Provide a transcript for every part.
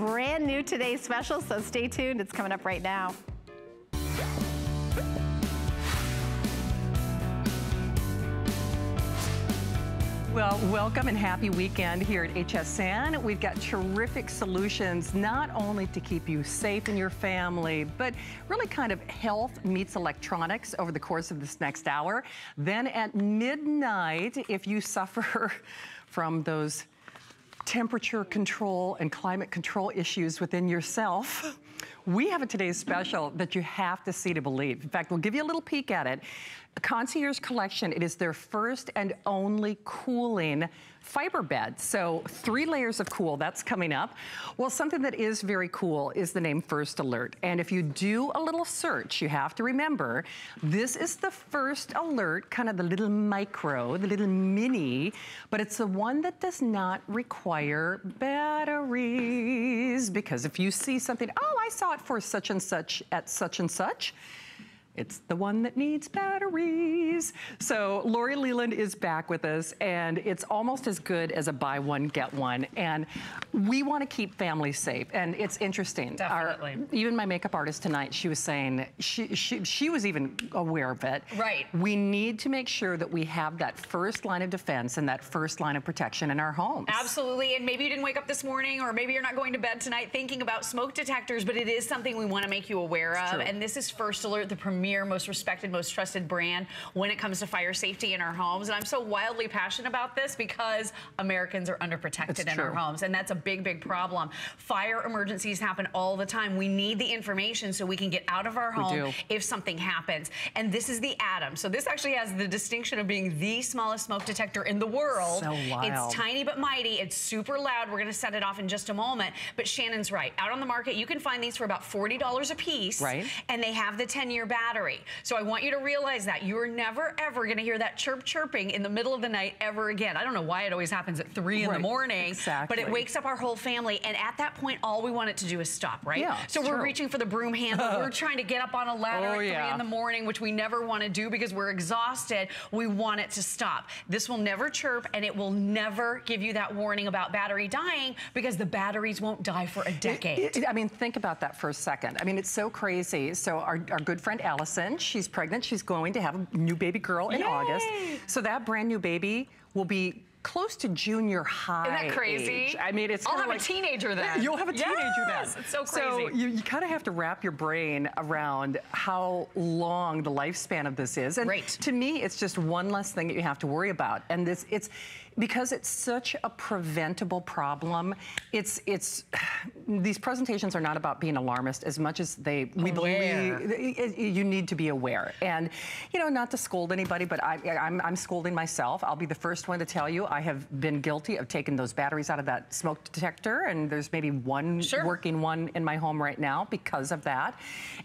brand new today's special, so stay tuned. It's coming up right now. Well, welcome and happy weekend here at HSN. We've got terrific solutions, not only to keep you safe in your family, but really kind of health meets electronics over the course of this next hour. Then at midnight, if you suffer from those temperature control and climate control issues within yourself, we have a today's special that you have to see to believe. In fact, we'll give you a little peek at it. Concierge Collection, it is their first and only cooling fiber bed. So three layers of cool, that's coming up. Well, something that is very cool is the name First Alert. And if you do a little search, you have to remember, this is the first alert, kind of the little micro, the little mini, but it's the one that does not require batteries. Because if you see something, oh, I saw it for such and such at such and such, it's the one that needs batteries. So Lori Leland is back with us and it's almost as good as a buy one, get one. And we want to keep families safe. And it's interesting. Definitely. Our, even my makeup artist tonight, she was saying, she, she, she was even aware of it. Right. We need to make sure that we have that first line of defense and that first line of protection in our homes. Absolutely. And maybe you didn't wake up this morning or maybe you're not going to bed tonight thinking about smoke detectors, but it is something we want to make you aware It's of. true. And this is First Alert, the premier, most respected, most trusted brand when it comes to fire safety in our homes. And I'm so wildly passionate about this because Americans are underprotected It's in our homes. And that's a big, big problem. Fire emergencies happen all the time. We need the information so we can get out of our home if something happens. And this is the Atom. So this actually has the distinction of being the smallest smoke detector in the world. So wild. It's tiny but mighty. It's super loud. We're gonna set it off in just a moment. But Shannon's right. Out on the market, you can find these for about $40 a piece. Right. And they have the 10-year battery. So I want you to realize that. You are never, ever gonna hear that chirp chirping in the middle of the night ever again. I don't know why it always happens at three in the morning. Exactly. But it wakes up our whole family. And at that point, all we want it to do is stop, right? Yeah, so we're true. reaching for the broom handle. we're trying to get up on a ladder Oh, at three yeah. in the morning, which we never want to do because we're exhausted. We want it to stop. This will never chirp and it will never give you that warning about battery dying because the batteries won't die for a decade. It- it- I mean, think about that for a second. I mean, it's so crazy. So our, our good friend Allison, she's pregnant. She's going to have a new baby girl in Yay! August. So that brand new baby will be close to junior high Isn't that crazy? age. I mean, it's I'll have a teenager then. You'll have a teenager Yes, then. it's so So crazy. you, you kind of have to wrap your brain around how long the lifespan of this is. And Right. to me, it's just one less thing that you have to worry about. And this, it's because it's such a preventable problem. It's, it's, these presentations are not about being alarmist as much as they, we Aware. believe, it- you need to be aware. And, you know, not to scold anybody, but I, I'm, I'm scolding myself. I'll be the first one to tell you I have been guilty of taking those batteries out of that smoke detector, and there's maybe one Sure. working one in my home right now because of that.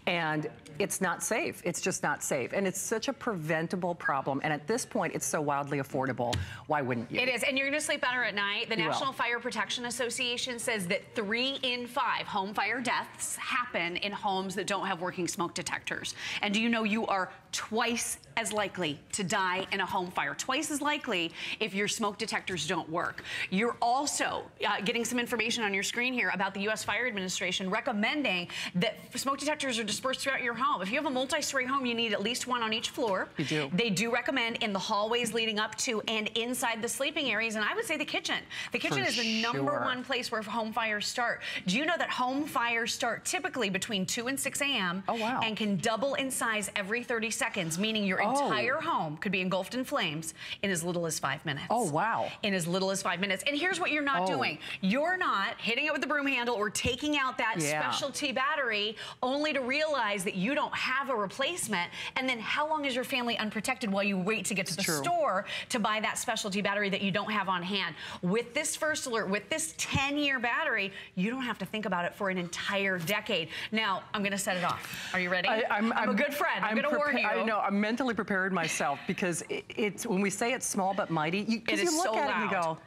And it's not safe. It's just not safe. And it's such a preventable problem. And at this point, it's so wildly affordable. Why wouldn't you? It is, and you're gonna sleep better at night. The You will. National Fire Protection Association says that three in five home fire deaths happen in homes that don't have working smoke detectors. And do you know you are twice as likely to die in a home fire? Twice as likely if your smoke detectors don't work. You're also uh, getting some information on your screen here about the U.S. Fire Administration recommending that smoke detectors are dispersed throughout your home. If you have a multi-story home, you need at least one on each floor. You do. They do recommend in the hallways leading up to and inside the sleeping areas, and I would say the kitchen. The kitchen For is the number sure. one place where home fires start. Do you know that home fires start typically between 2 and 6 a.m. Oh, wow. and can double in size every 30 seconds, meaning your Oh. entire home could be engulfed in flames in as little as five minutes. Oh, wow. In as little as five minutes. And here's what you're not Oh. doing. You're not hitting it with the broom handle or taking out that Yeah. specialty battery only to realize that you don't have a replacement. And then how long is your family unprotected while you wait to get to the true. store to buy that specialty battery that you don't have on hand? With this first alert, with this 10 year battery, you don't have to think about it for an entire decade. Now, I'm gonna set it off. Are you ready? I, I'm, a good friend. I'm, gonna warn you. I know. I'm mentally prepared myself because it, it's when we say it's small but mighty. You, 'cause It you is look so at it and you go,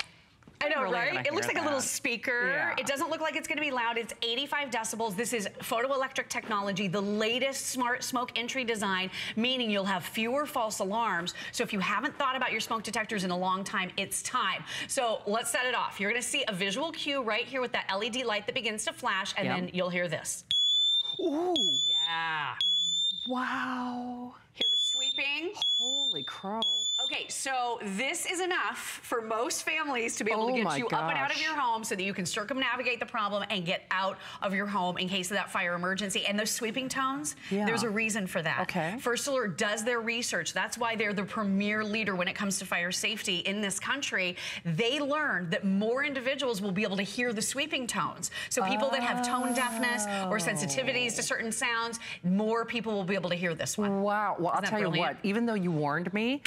I know, really right? It looks hear like a little speaker. Yeah. It doesn't look like it's gonna be loud. It's 85 decibels. This is photoelectric technology, the latest smart smoke entry design, meaning you'll have fewer false alarms. So if you haven't thought about your smoke detectors in a long time, it's time. So let's set it off. You're gonna see a visual cue right here with that LED light that begins to flash, and Yep. then you'll hear this. Ooh, Yeah. Wow. Hear the sweeping. Holy crow. Okay, so this is enough for most families to be able Oh to get you up and out of your home so that you can circumnavigate the problem and get out of your home in case of that fire emergency. And those sweeping tones, Yeah. there's a reason for that. Okay. First Alert does their research. That's why they're the premier leader when it comes to fire safety in this country. They learned that more individuals will be able to hear the sweeping tones. So people that have tone deafness or oh. sensitivities to certain sounds, more people will be able to hear this one. Wow. Well, I'll Isn't that tell you what, even though you warned me,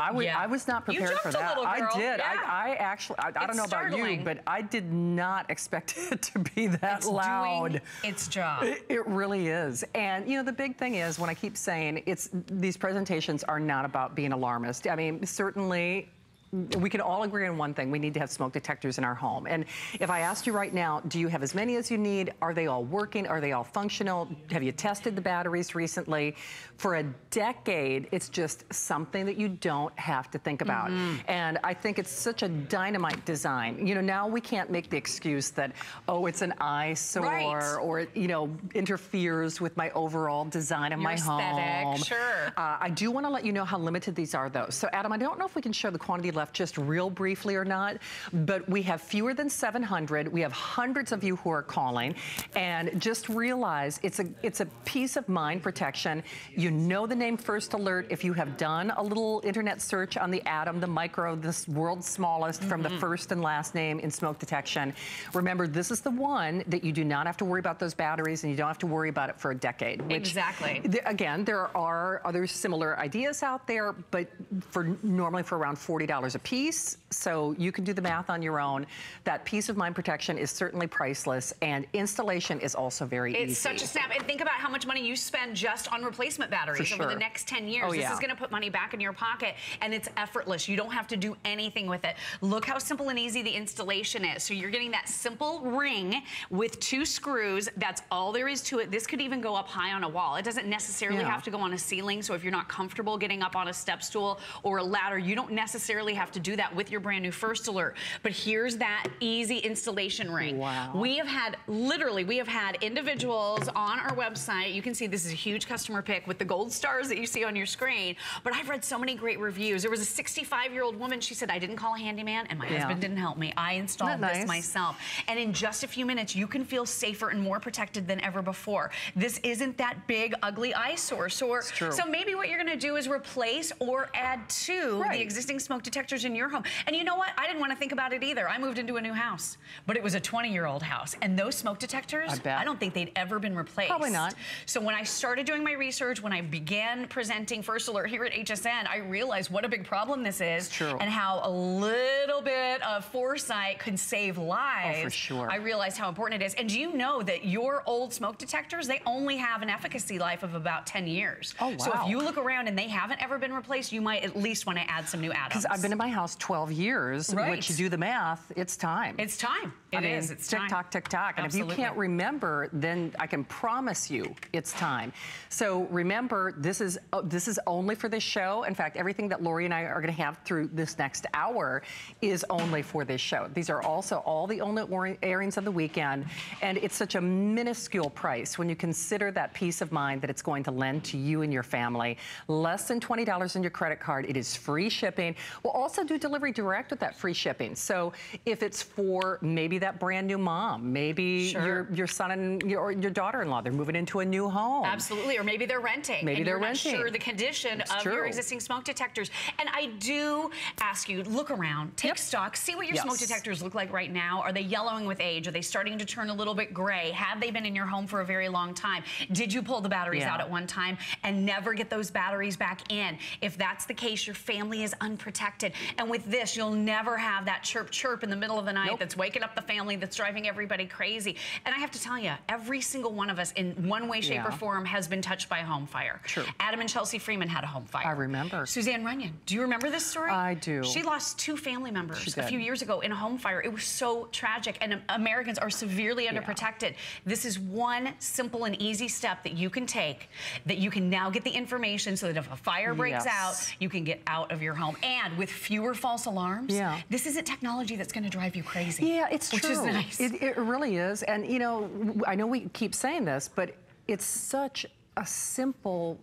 I was, Yeah. I was not prepared for that. I did. Yeah. I, I actually, I, I don't know about you, but I did not expect it to be that It's loud. doing its job. It, it really is. And you know, the big thing is when I keep saying it's these presentations are not about being alarmist. I mean, certainly we can all agree on one thing. We need to have smoke detectors in our home. And if I asked you right now, do you have as many as you need? Are they all working? Are they all functional? Have you tested the batteries recently? For a decade, it's just something that you don't have to think about. And I think it's such a dynamite design. You know, now we can't make the excuse that, oh, it's an eyesore Right. or, you know, interferes with my overall design of Your my aesthetic, home. sure. Uh, I do want to let you know how limited these are, though. So, Adam, I don't know if we can show the quantity left just real briefly or not, but we have fewer than 700. We have hundreds of you who are calling, and just realize it's a it's a peace of mind protection. You know the name First Alert if you have done a little internet search on the Atom, the micro, this world's smallest, from Mm-hmm. the first and last name in smoke detection. Remember, this is the one that you do not have to worry about those batteries, and you don't have to worry about it for a decade. Which, Exactly. th- again, there are other similar ideas out there, but for normally for around $40 a piece. So you can do the math on your own. That peace of mind protection is certainly priceless, and installation is also very easy. It's such a snap. And think about how much money you spend just on replacement batteries For over the next 10 years. Oh, this yeah. is going to put money back in your pocket, and it's effortless. You don't have to do anything with it. Look how simple and easy the installation is. So you're getting that simple ring with two screws. That's all there is to it. This could even go up high on a wall. It doesn't necessarily Yeah. have to go on a ceiling. So if you're not comfortable getting up on a step stool or a ladder, you don't necessarily have to do that with your brand new First Alert. But here's that easy installation ring. Wow. We have had, literally, we have had individuals on our website. You can see this is a huge customer pick with the gold stars that you see on your screen. But I've read so many great reviews. There was a 65 year old woman. She said, I didn't call a handyman and my Yeah. husband didn't help me. I installed Isn't this nice? myself. And in just a few minutes, you can feel safer and more protected than ever before. This isn't that big, ugly eyesore. So, true. so maybe what you're going to do is replace or add to Right. the existing smoke in your home. And you know what? I didn't want to think about it either. I moved into a new house, but it was a 20 year old house. And those smoke detectors, I bet. don't think they'd ever been replaced. Probably not. So when I started doing my research, when I began presenting First Alert here at HSN, I realized what a big problem this is true. and how a little bit of foresight could save lives. Oh, for sure. I realized how important it is. And do you know that your old smoke detectors, they only have an efficacy life of about 10 years. Oh, wow. So if you look around and they haven't ever been replaced, you might at least want to add some new atoms. Because I've been my house 12 years, Right. which you do the math, it's time. It's time. It I mean, is. It's tick time. tock, tick tock. And if you can't remember, then I can promise you it's time. So remember, this is uh, this is only for this show. In fact, everything that Lori and I are going to have through this next hour is only for this show. These are also all the only airings of the weekend, and it's such a minuscule price when you consider that peace of mind that it's going to lend to you and your family. Less than twenty dollars in your credit card. It is free shipping. We'll also do delivery direct with that free shipping. So if it's for maybe that brand new mom, maybe Sure. your your son and your, or your daughter-in-law, they're moving into a new home. Absolutely, or maybe they're renting. Maybe they're renting. Sure the condition It's of your existing smoke detectors. And I do ask you, look around, take Yep. stock, see what your Yes. smoke detectors look like right now. Are they yellowing with age? Are they starting to turn a little bit gray? Have they been in your home for a very long time? Did you pull the batteries Yeah. out at one time and never get those batteries back in? If that's the case, your family is unprotected. And with this, you'll never have that chirp chirp in the middle of the night Nope. that's waking up the family that's driving everybody crazy. And I have to tell you, every single one of us in one way, shape, Yeah. or form has been touched by a home fire. True. Adam and Chelsea Freeman had a home fire. I remember. Suzanne Runyan, do you remember this story? I do. She lost two family members a few years ago in a home fire. It was so tragic, and Americans are severely underprotected. This is one simple and easy step that you can take that you can now get the information so that if a fire breaks Yes. out, you can get out of your home. And with fewer false alarms, Yeah. this isn't technology that's going to drive you crazy. Yeah, it's which true. is nice. It, it really is. And, you know, I know we keep saying this, but it's such a simple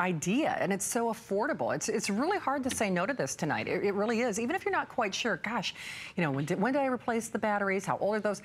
idea and it's so affordable. It's it's really hard to say no to this tonight. It, it really is. Even if you're not quite sure, gosh, you know, when did, when did I replace the batteries? How old are those?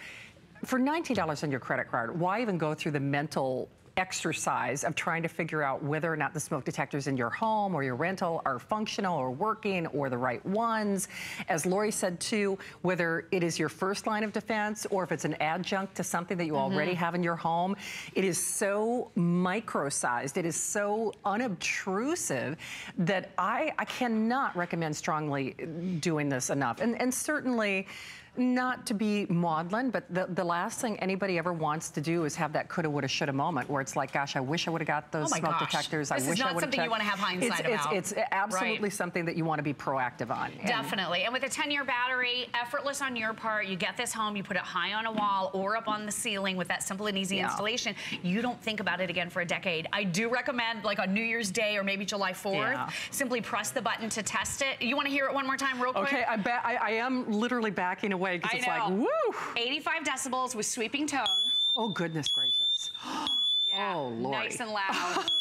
For $19 on your credit card, why even go through the mental exercise of trying to figure out whether or not the smoke detectors in your home or your rental are functional or working or the right ones. As Lori said too, whether it is your first line of defense or if it's an adjunct to something that you mm-hmm. already have in your home, it is so micro-sized, it is so unobtrusive that I, I cannot recommend strongly doing this enough. And, and certainly, not to be maudlin, but the, the last thing anybody ever wants to do is have that coulda, woulda, shoulda moment where it's like, gosh, I wish I would have got those Oh smoke gosh. detectors. This is wish not I would something you wanna have hindsight it's, about. It's, it's absolutely Right. something that you want to be proactive on. Definitely. And with a 10 year battery, effortless on your part, you get this home, you put it high on a wall or up on the ceiling with that simple and easy Yeah. installation. You don't think about it again for a decade. I do recommend, like on New Year's Day or maybe July 4th, Yeah. simply press the button to test it. You want to hear it one more time, real quick? Okay, I, I, I am literally backing away because I it's know. like, woo! 85 decibels with sweeping tones. Oh, goodness gracious. Yeah. Oh, Lori. Nice and loud.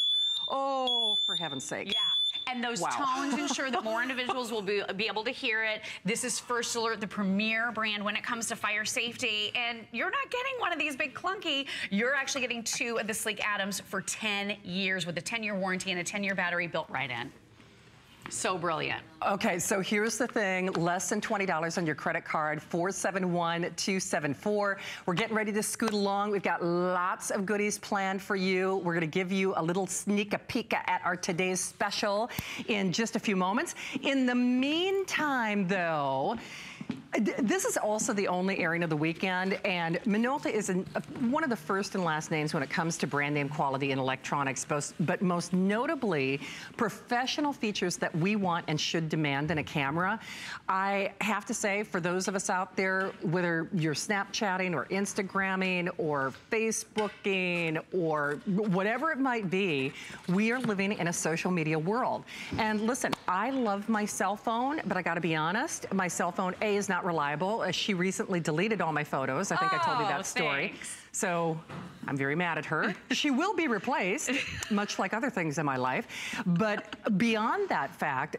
Oh, for heaven's sake. Yeah. And those Wow. tones ensure that more individuals will be, be able to hear it. This is First Alert, the premier brand when it comes to fire safety. And you're not getting one of these big clunky. You're actually getting two of the Sleek Atoms for 10 years with a 10-year warranty and a 10-year battery built right in. So brilliant. Okay, so here's the thing, less than $20 on your credit card, 471-274. We're getting ready to scoot along. We've got lots of goodies planned for you. We're gonna give you a little sneak a peek at our today's special in just a few moments. In the meantime, though, th- this is also the only airing of the weekend, and Minolta is an, uh, one of the first and last names when it comes to brand name quality in electronics, both, but most notably, professional features that we want and should demand in a camera. I have to say, for those of us out there, whether you're Snapchatting or Instagramming or Facebooking or whatever it might be, we are living in a social media world. And listen, I love my cell phone, but I gotta be honest, my cell phone, A, is not reliable. Uh, she recently deleted all my photos. I think I told you Oh, that story. thanks. So I'm very mad at her. she will be replaced, much like other things in my life. But beyond that fact,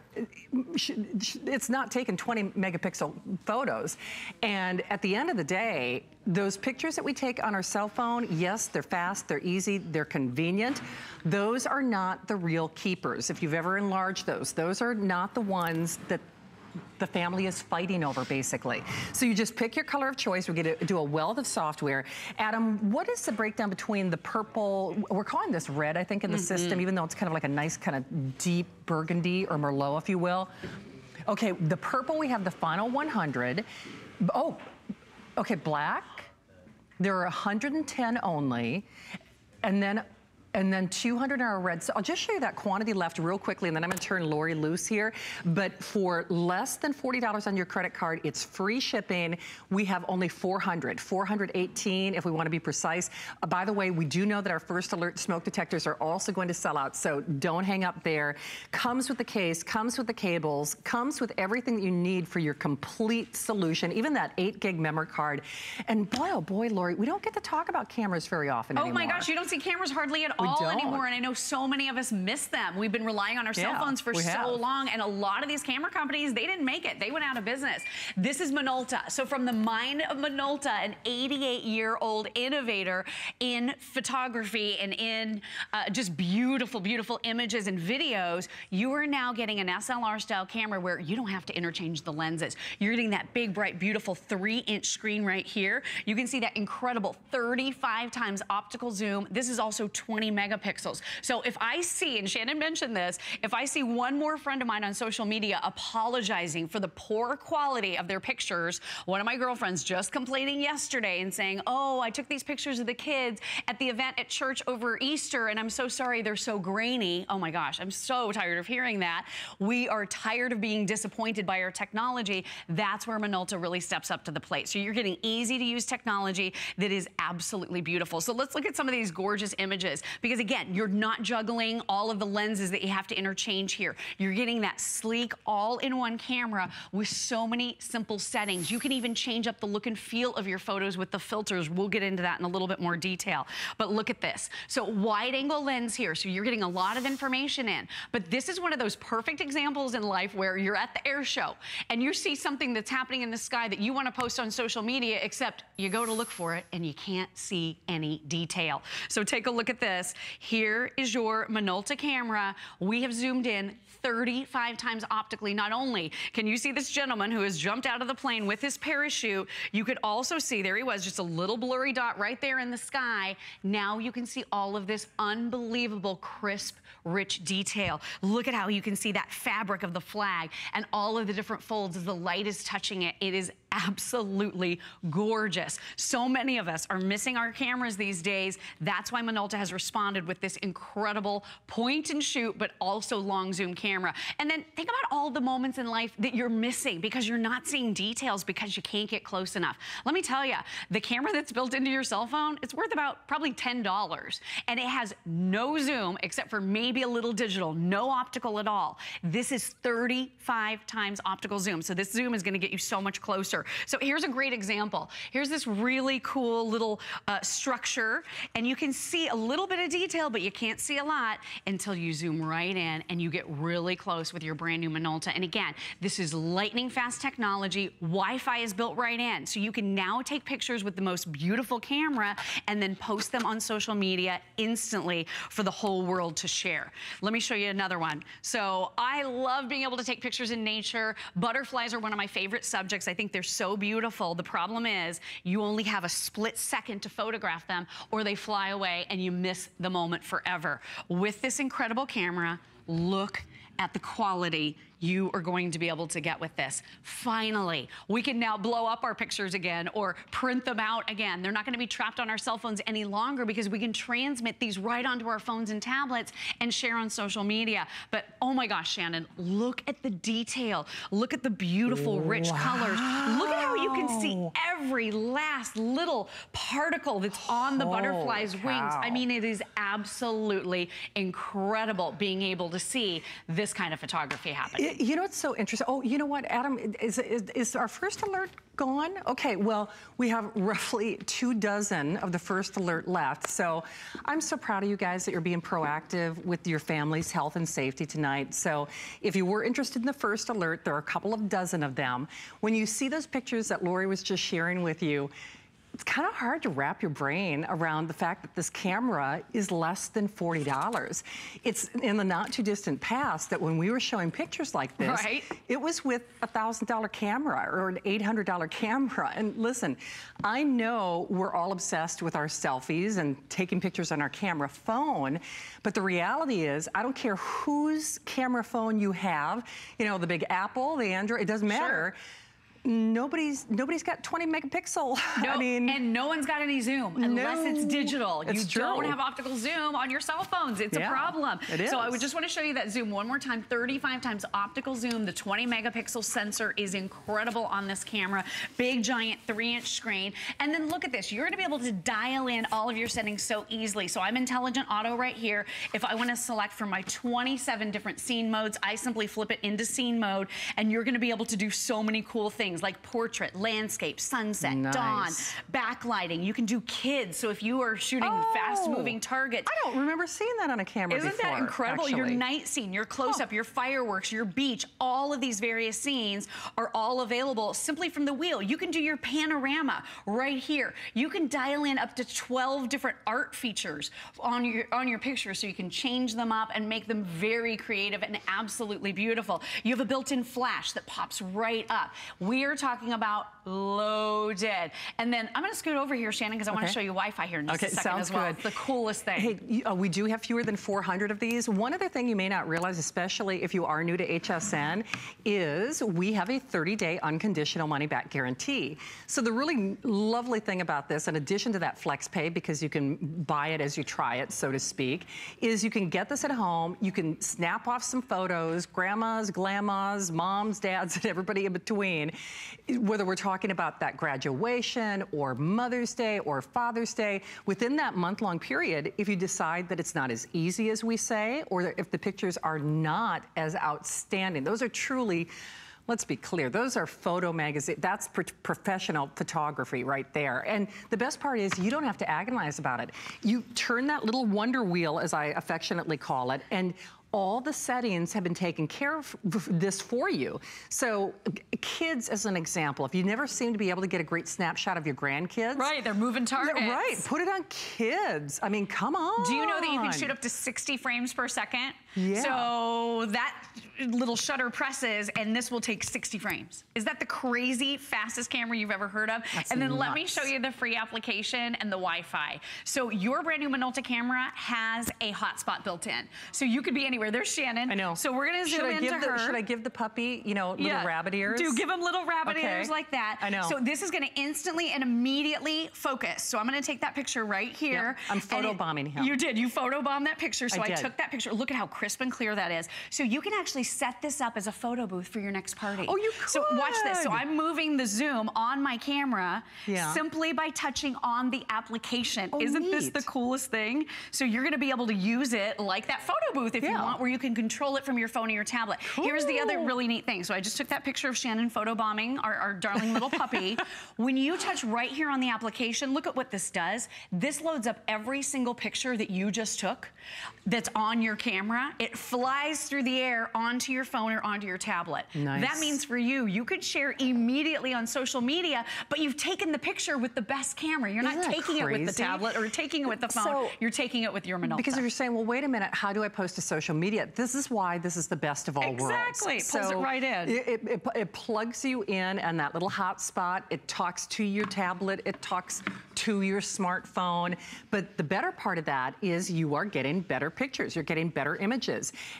it's not taking 20 megapixel photos. And at the end of the day, those pictures that we take on our cell phone, yes, they're fast, they're easy, they're convenient. Those are not the real keepers. If you've ever enlarged those, those are not the ones that the family is fighting over, basically. So you just pick your color of choice. We're going to do a wealth of software. Adam, what is the breakdown between the purple? We're calling this red, I think, in the system, even though it's kind of like a nice kind of deep burgundy or Merlot, if you will. Okay, the purple, we have the final 100. Oh, okay, black. There are 110 only. And then and then 200 are red. So I'll just show you that quantity left real quickly, and then I'm gonna turn Lori loose here. But for less than $40 on your credit card, it's free shipping. We have only 400, 418 if we wanna be precise. Uh, by the way, we do know that our first alert smoke detectors are also going to sell out, so don't hang up there. Comes with the case, comes with the cables, comes with everything that you need for your complete solution, even that eight gig memory card. And boy, oh boy, Lori, we don't get to talk about cameras very often Oh anymore. my gosh, you don't see cameras hardly at We all anymore. And I know so many of us miss them. We've been relying on our cell phones for so have. long. And a lot of these camera companies, they didn't make it. They went out of business. This is Minolta. So from the mind of Minolta, an 88 year old innovator in photography and in uh, just beautiful, beautiful images and videos, you are now getting an SLR style camera where you don't have to interchange the lenses. You're getting that big, bright, beautiful three inch screen right here. You can see that incredible 35 times optical zoom. This is also 20 megapixels. So if I see, and Shannon mentioned this, if I see one more friend of mine on social media apologizing for the poor quality of their pictures, one of my girlfriends just complaining yesterday and saying, oh, I took these pictures of the kids at the event at church over Easter and I'm so sorry they're so grainy. Oh my gosh, I'm so tired of hearing that. We are tired of being disappointed by our technology. That's where Minolta really steps up to the plate. So you're getting easy to use technology that is absolutely beautiful. So let's look at some of these gorgeous images because again, you're not juggling all of the lenses that you have to interchange here. You're getting that sleek all-in-one camera with so many simple settings. You can even change up the look and feel of your photos with the filters. We'll get into that in a little bit more detail. But look at this. So wide angle lens here. So you're getting a lot of information in. But this is one of those perfect examples in life where you're at the air show and you see something that's happening in the sky that you want to post on social media, except you go to look for it and you can't see any detail. So take a look at this. Here is your Minolta camera. We have zoomed in 35 times optically. Not only can you see this gentleman who has jumped out of the plane with his parachute, you could also see, there he was, just a little blurry dot right there in the sky. Now you can see all of this unbelievable crisp, rich detail. Look at how you can see that fabric of the flag and all of the different folds as the light is touching it. It is absolutely gorgeous. So many of us are missing our cameras these days. That's why Minolta has responded with this incredible point and shoot, but also long zoom camera. And then think about all the moments in life that you're missing because you're not seeing details because you can't get close enough. Let me tell you, the camera that's built into your cell phone, it's worth about probably $10. And it has no zoom except for maybe a little digital, no optical at all. This is 35 times optical zoom. So this zoom is gonna get you so much closer. So here's a great example. Here's this really cool little uh, structure, and you can see a little bit of detail, but you can't see a lot until you zoom right in and you get really close with your brand new Minolta. And again, this is lightning fast technology. Wi-Fi is built right in. So you can now take pictures with the most beautiful camera and then post them on social media instantly for the whole world to share. Let me show you another one. So I love being able to take pictures in nature. Butterflies are one of my favorite subjects. I think they're so beautiful. The problem is you only have a split second to photograph them or they fly away and you miss the moment forever. With this incredible camera, look at the quality you are going to be able to get with this. Finally, we can now blow up our pictures again or print them out again. They're not gonna be trapped on our cell phones any longer because we can transmit these right onto our phones and tablets and share on social media. But oh my gosh, Shannon, look at the detail. Look at the beautiful, rich wow. colors. Look at how you can see every last little particle that's on the butterfly's cow. wings. I mean, it is absolutely incredible being able to see this kind of photography happening you know what's so interesting? Oh, you know what, Adam, is, is, is our first alert gone? Okay, well, we have roughly two dozen of the first alert left. So I'm so proud of you guys that you're being proactive with your family's health and safety tonight. So if you were interested in the first alert, there are a couple of dozen of them. When you see those pictures that Lori was just sharing with you, it's kind of hard to wrap your brain around the fact that this camera is less than $40. It's in the not too distant past that when we were showing pictures like this, right. it was with a $1,000 camera or an $800 camera. And listen, I know we're all obsessed with our selfies and taking pictures on our camera phone, but the reality is, I don't care whose camera phone you have, you know, the big Apple, the Android, it doesn't matter. Sure nobody's nobody's got 20 megapixel. No, I mean, and no one's got any zoom unless no, it's digital. It's you true. don't have optical zoom on your cell phones. It's yeah, a problem. It is. So I would just want to show you that zoom one more time. 35 times optical zoom. The 20 megapixel sensor is incredible on this camera. Big giant three inch screen. And then look at this. You're going to be able to dial in all of your settings so easily. So I'm intelligent auto right here. If I want to select from my 27 different scene modes, I simply flip it into scene mode and you're going to be able to do so many cool things things like portrait, landscape, sunset, nice. dawn, backlighting. You can do kids. So if you are shooting oh, fast moving targets. I don't remember seeing that on a camera Isn't before, that incredible? Actually. Your night scene, your close up, oh. your fireworks, your beach, all of these various scenes are all available simply from the wheel. You can do your panorama right here. You can dial in up to 12 different art features on your on your picture so you can change them up and make them very creative and absolutely beautiful. You have a built-in flash that pops right up. We we are talking about loaded. And then I'm gonna scoot over here, Shannon, because I wanna show you Wi-Fi here in just Okay, a second sounds as well. good. It's the coolest thing. Hey, uh, we do have fewer than 400 of these. One other thing you may not realize, especially if you are new to HSN, is we have a 30-day unconditional money-back guarantee. So the really lovely thing about this, in addition to that flex pay, because you can buy it as you try it, so to speak, is you can get this at home, you can snap off some photos, grandmas, grandmas, moms, dads, and everybody in between, whether we're talking about that graduation or Mother's Day or Father's Day, within that month-long period, if you decide that it's not as easy as we say, or if the pictures are not as outstanding, those are truly Let's be clear, those are photo magazine, that's pro professional photography right there. And the best part is you don't have to agonize about it. You turn that little wonder wheel, as I affectionately call it, and all the settings have been taken care of this for you. So kids, as an example, if you never seem to be able to get a great snapshot of your grandkids. Right, they're moving targets. Right, put it on kids. I mean, come on. Do you know that you can shoot up to 60 frames per second? Yeah. So that little shutter presses and this will take 60 frames. Is that the crazy fastest camera you've ever heard of? That's and then let me show you the free application and the Wi-Fi. So your brand new Minolta camera has a hotspot built in. So you could be anywhere. There's Shannon. I know. So we're gonna zoom should I into give the, her. Should I give the puppy, you know, little Yeah. rabbit ears? Do give them little rabbit Okay. ears like that. I know. So this is gonna instantly and immediately focus. So I'm gonna take that picture right here. Yep. I'm photobombing him. You did, you photobombed that picture. So I I, took that picture. Look at how crisp and clear that is. So you can actually set this up as a photo booth for your next party. Oh, you So watch this. So. I'm moving the zoom on my camera Yeah. simply by touching on the application. Oh, Isn't this the coolest thing? So you're gonna be able to use it like that photo booth if you want, where you can control it from your phone or your tablet. Here's the other really neat thing. So I just took that picture of Shannon photobombing our, our darling little puppy. when you touch right here on the application, look at what this does. This loads up every single picture that you just took that's on your camera. It flies through the air onto your phone or onto your tablet. Nice. That means for you, you could share immediately on social media, but you've taken the picture with the best camera. You're not Isn't that taking it with the tablet or taking it with the phone. So- You're taking it with your Minolta. Because if you're saying, well, wait a minute, how do I post to social media? This is why this is the best of all worlds. Exactly. It pulls it right in. It, it- it- it plugs you in and that little hotspot, it talks to your tablet, it talks to your smartphone. But the better part of that is you are getting better pictures. You're getting better images.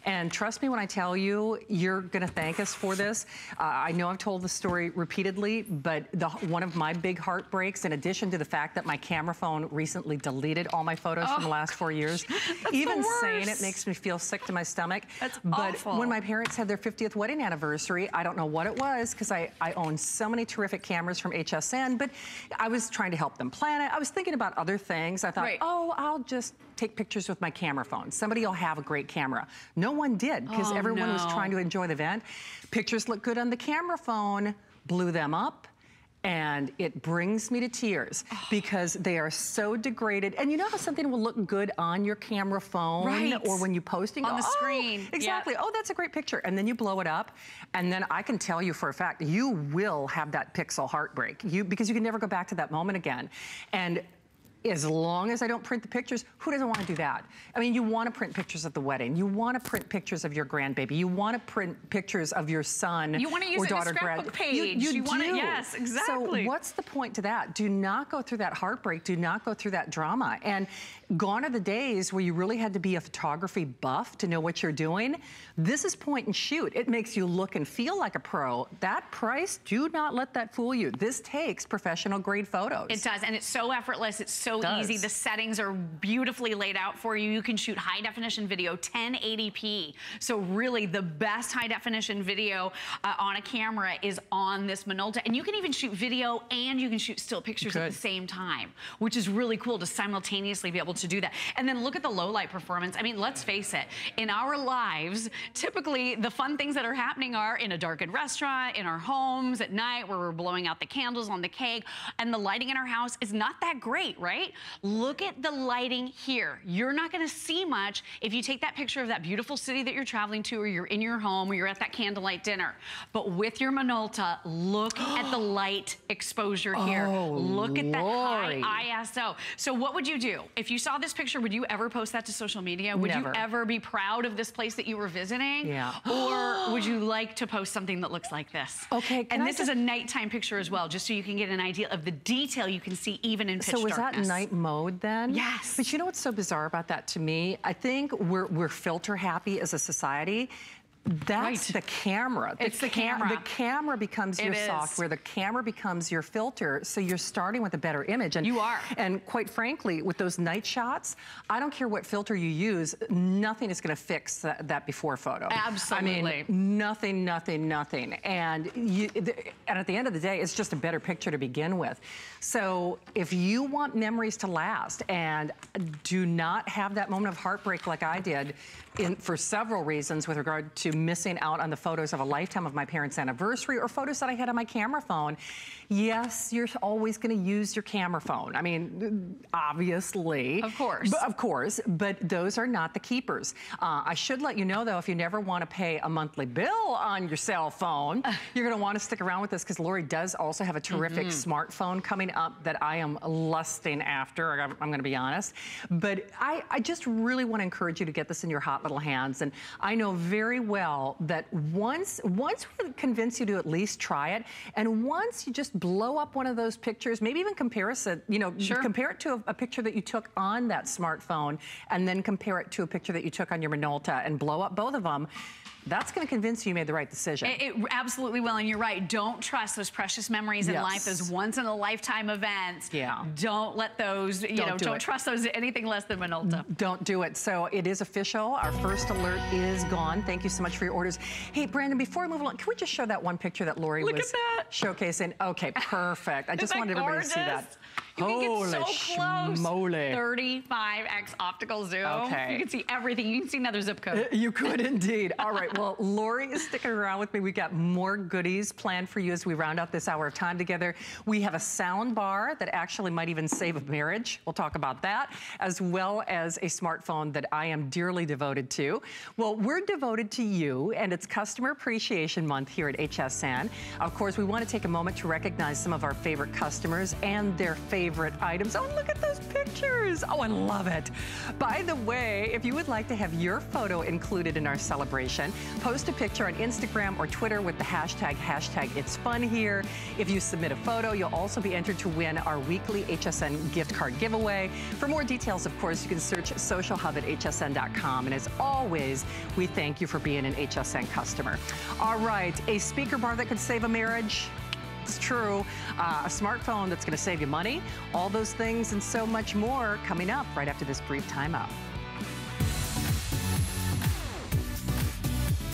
And trust me when I tell you, you're gonna thank us for this. Uh, I know I've told the story repeatedly, but the, one of my big heartbreaks, in addition to the fact that my camera phone recently deleted all my photos from the last four years, even saying it makes me feel sick to my stomach. That's but awful. when my parents had their 50th wedding anniversary, I don't know what it was because I, I own so many terrific cameras from HSN, but I was trying to help them plan it. I was thinking about other things. I thought, Right. oh, I'll just take pictures with my camera phone. Somebody will have a great camera. No one did because Oh, everyone was trying to enjoy the event. Pictures look good on the camera phone, blew them up. And it brings me to tears because they are so degraded. And you know how something will look good on your camera phone Right. or when you post it? On the "Oh, screen. Exactly. Oh, that's a great picture. And then you blow it up. And then I can tell you for a fact, you will have that pixel heartbreak you, because you can never go back to that moment again. And as long as I don't print the pictures, who doesn't want to do that? I mean, you want to print pictures of the wedding. You want to print pictures of your grandbaby. You want to print pictures of your son You wanna use or it in a daughter. scrapbook page. You, You wanna- do. yes, exactly. So what's the point to that? Do not go through that heartbreak. Do not go through that drama. And gone are the days where you really had to be a photography buff to know what you're doing. This is point and shoot. It makes you look and feel like a pro. That price, do not let that fool you. This takes professional grade photos. It does, and it's so effortless. It's so Does. easy. The settings are beautifully laid out for you. You can shoot high definition video, 1080p. So really, the best high definition video uh, on a camera is on this Minolta, and you can even shoot video and you can shoot still pictures at the same time, which is really cool to simultaneously be able to do that. And then look at the low light performance. I mean, let's face it. In our lives, typically the fun things that are happening are in a darkened restaurant, in our homes at night, where we're blowing out the candles on the cake, and the lighting in our house is not that great, right? Look at the lighting here. You're not gonna see much if you take that picture of that beautiful city that you're traveling to or you're in your home or you're at that candlelight dinner. But with your Minolta, look at the light exposure here. Oh, look at that high ISO. So what would you do? If you saw this picture, would you ever post that to social media? Would Never. you ever be proud of this place that you were visiting? Yeah. Or would you like to post something that looks like this? Okay, And this is a nighttime picture as well, just so you can get an idea of the detail you can see even in pitch So was darkness. that night mode then? Yes. But you know what's so bizarre about that to me? I think we're, we're filter happy as a society. That's Right. the camera. It's the camera. The camera becomes It your is. software. The camera becomes your filter. So you're starting with a better image. And You are. And quite frankly, with those night shots, I don't care what filter you use, nothing is going to fix that, that before photo. Absolutely. I mean, nothing, nothing, nothing. And you, the, and at the end of the day, it's just a better picture to begin with. So if you want memories to last and do not have that moment of heartbreak like I did in, for several reasons with regard to missing out on the photos of a lifetime of my parents' anniversary or photos that I had on my camera phone, yes, you're always going to use your camera phone. I mean, obviously. Of course. But- of course, but those are not the keepers. Uh, I should let you know, though, if you never want to pay a monthly bill on your cell phone, you're going to want to stick around with this because Lori does also have a terrific Mm-hmm. smartphone coming up that I am lusting after. I'm, to be honest. But I, I just really want to encourage you to get this in your hot little hands. And I know very well that once, once we convince you to at least try it, and once you just blow up one of those pictures, maybe even compare us, a, you know, Sure. compare it to a, a picture that you took on that smartphone and then compare it to a picture that you took on your Minolta and blow up both of them, that's going to convince you you made the right decision. It, it absolutely will, and you're right. Don't trust those precious memories in Yes. life, those once in a lifetime events. Yeah. Don't let those, you Don't know, do don't it. trust those anything less than Minolta. Don't do it. So it is official. Our first alert is gone. Thank you so much for your orders. Hey, Brandon, before we move along, can we just show that one picture that Lori Look was showcasing? Okay, perfect. I just wanted that everybody to see that. You can Holy get so close. schmoly. 35x optical zoom. Okay. You can see everything. You can see another zip code. You could indeed. All right. Well, Lori is sticking around with me. We've got more goodies planned for you as we round out this hour of time together. We have a sound bar that actually might even save a marriage. We'll talk about that, as well as a smartphone that I am dearly devoted to. Well, we're devoted to you, and it's Customer Appreciation Month here at HSN. Of course, we want to take a moment to recognize some of our favorite customers and their favorite items. Oh, look at those pictures. Oh, I love it. By the way, if you would like to have your photo included in our celebration, post a picture on Instagram or Twitter with the hashtag, hashtag It's Fun Here. If you submit a photo, you'll also be entered to win our weekly HSN gift card giveaway. For more details, of course, you can search Social Hub at hsn.com. And as always, we thank you for being an HSN customer. All right, a speaker bar that could save a marriage. It's true. Uh, a smartphone that's going to save you money, all those things and so much more coming up right after this brief timeout.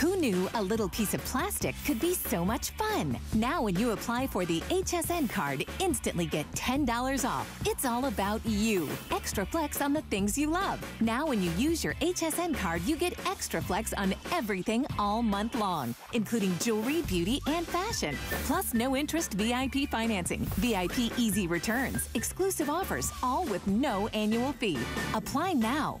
Who knew a little piece of plastic could be so much fun? Now, when you apply for the HSN card, instantly get $10 off. It's all about you. Extra flex on the things you love. Now, when you use your HSN card, you get extra flex on everything all month long, including jewelry, beauty, and fashion. Plus, no interest VIP financing, VIP easy returns, exclusive offers, all with no annual fee. Apply now.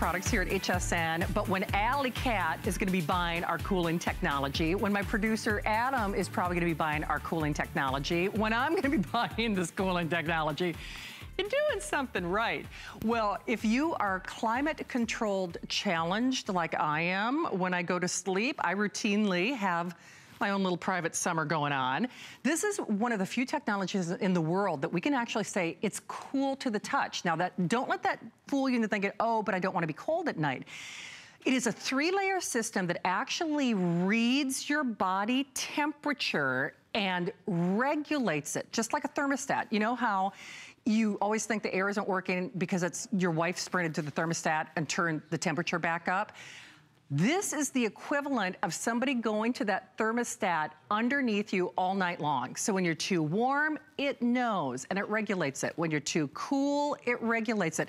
Products here at HSN, but when Alley Cat is gonna be buying our cooling technology, when my producer Adam is probably gonna be buying our cooling technology, when I'm gonna be buying this cooling technology, you're doing something right. Well, if you are climate controlled challenged like I am, when I go to sleep, I routinely have my own little private summer going on. This is one of the few technologies in the world that we can actually say it's cool to the touch. Now that, don't let that fool you into thinking, oh, but I don't want to be cold at night. It is a three-layer system that actually reads your body temperature and regulates it, just like a thermostat. You know how you always think the air isn't working because it's your wife sprinted to the thermostat and turned the temperature back up? This is the equivalent of somebody going to that thermostat underneath you all night long. So when you're too warm, it knows and it regulates it. When you're too cool, it regulates it.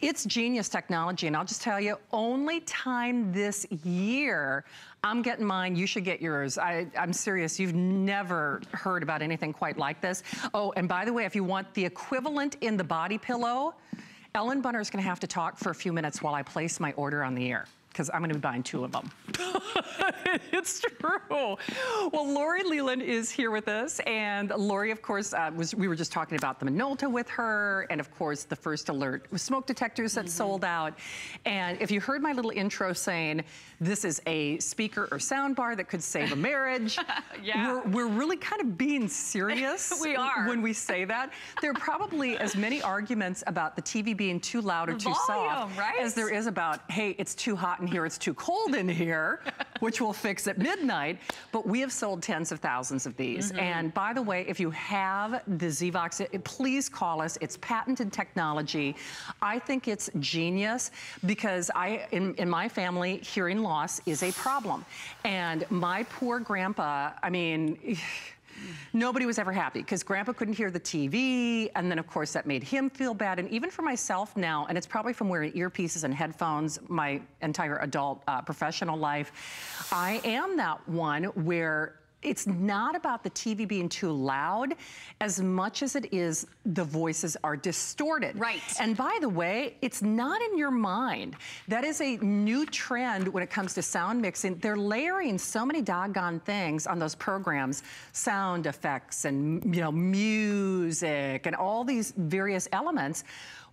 It's genius technology. And I'll just tell you, only time this year, I'm getting mine, you should get yours. I, am serious, you've never heard about anything quite like this. Oh, and by the way, if you want the equivalent in the body pillow, Ellen Bunner is gonna have to talk for a few minutes while I place my order on the air because I'm gonna be buying two of them. it's true. Well, Lori Leland is here with us. And Lori, of course, uh, was we were just talking about the Minolta with her. And of course, the first alert was smoke detectors that mm -hmm. sold out. And if you heard my little intro saying, this is a speaker or sound bar that could save a marriage. yeah. We're, we're really kind of being serious. we are. When we say that. There are probably as many arguments about the TV being too loud or too Volume, soft right? as there is about, hey, it's too hot in here, it's too cold in here, which we'll fix at midnight. But we have sold tens of thousands of these. Mm -hmm. And by the way, if you have the Zvox, please call us. It's patented technology. I think it's genius because I, in, in my family, hearing loss is a problem. And my poor grandpa, I mean, Nobody was ever happy because grandpa couldn't hear the TV. And then of course that made him feel bad. And even for myself now, and it's probably from wearing earpieces and headphones my entire adult uh, professional life, I am that one where it's not about the TV being too loud as much as it is the voices are distorted. Right. And by the way, it's not in your mind. That is a new trend when it comes to sound mixing. They're layering so many doggone things on those programs, sound effects and you know music and all these various elements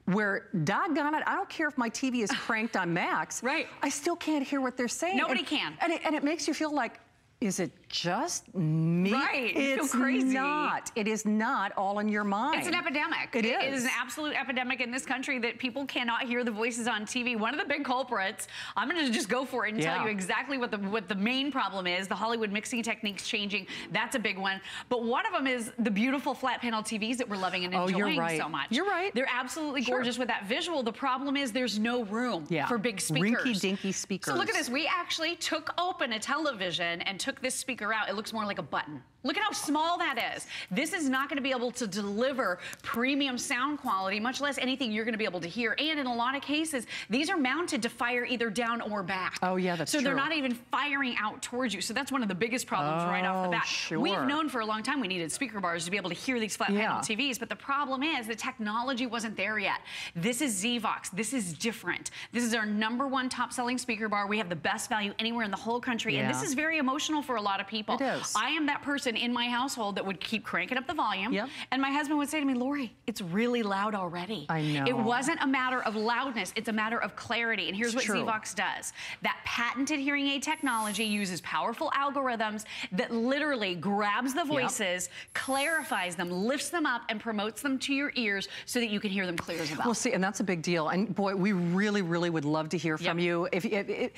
where doggone it, I don't care if my TV is cranked on max. Right. I still can't hear what they're saying. Nobody and, can. And it, and it makes you feel like, is it just me? Right, it's crazy. not. It is not all in your mind. It's an epidemic. It is. It is an absolute epidemic in this country that people cannot hear the voices on TV. One of the big culprits, I'm gonna just go for it and yeah. tell you exactly what the what the main problem is. The Hollywood mixing techniques changing, that's a big one. But one of them is the beautiful flat panel TVs that we're loving and enjoying oh, you're right. so much. You're right. They're absolutely sure. gorgeous with that visual. The problem is there's no room yeah. for big speakers. Rinky dinky speakers. So look at this. We actually took open a television and took this speaker out. It looks more like a button. Look at how small that is. This is not gonna be able to deliver premium sound quality, much less anything you're gonna be able to hear. And in a lot of cases, these are mounted to fire either down or back. Oh yeah, that's so true. So they're not even firing out towards you. So that's one of the biggest problems oh, right off the oh, bat. Sure. We've known for a long time we needed speaker bars to be able to hear these flat yeah. panel TVs, but the problem is the technology wasn't there yet. This is Zvox. This is different. This is our number one top selling speaker bar. We have the best value anywhere in the whole country. Yeah. And this is very emotional for a lot of people. It is. I am that person in my household that would keep cranking up the volume. Yep. And my husband would say to me, Lori, it's really loud already. I know. It wasn't a matter of loudness, it's a matter of clarity. And here's It's what true. Zvox does. That patented hearing aid technology uses powerful algorithms that literally grabs the voices, clarifies them, lifts them up, and promotes them to your ears so that you can hear them clear as a bell. Well, see, and that's a big deal. And boy, we really, really would love to hear from Yep. you. If, if, if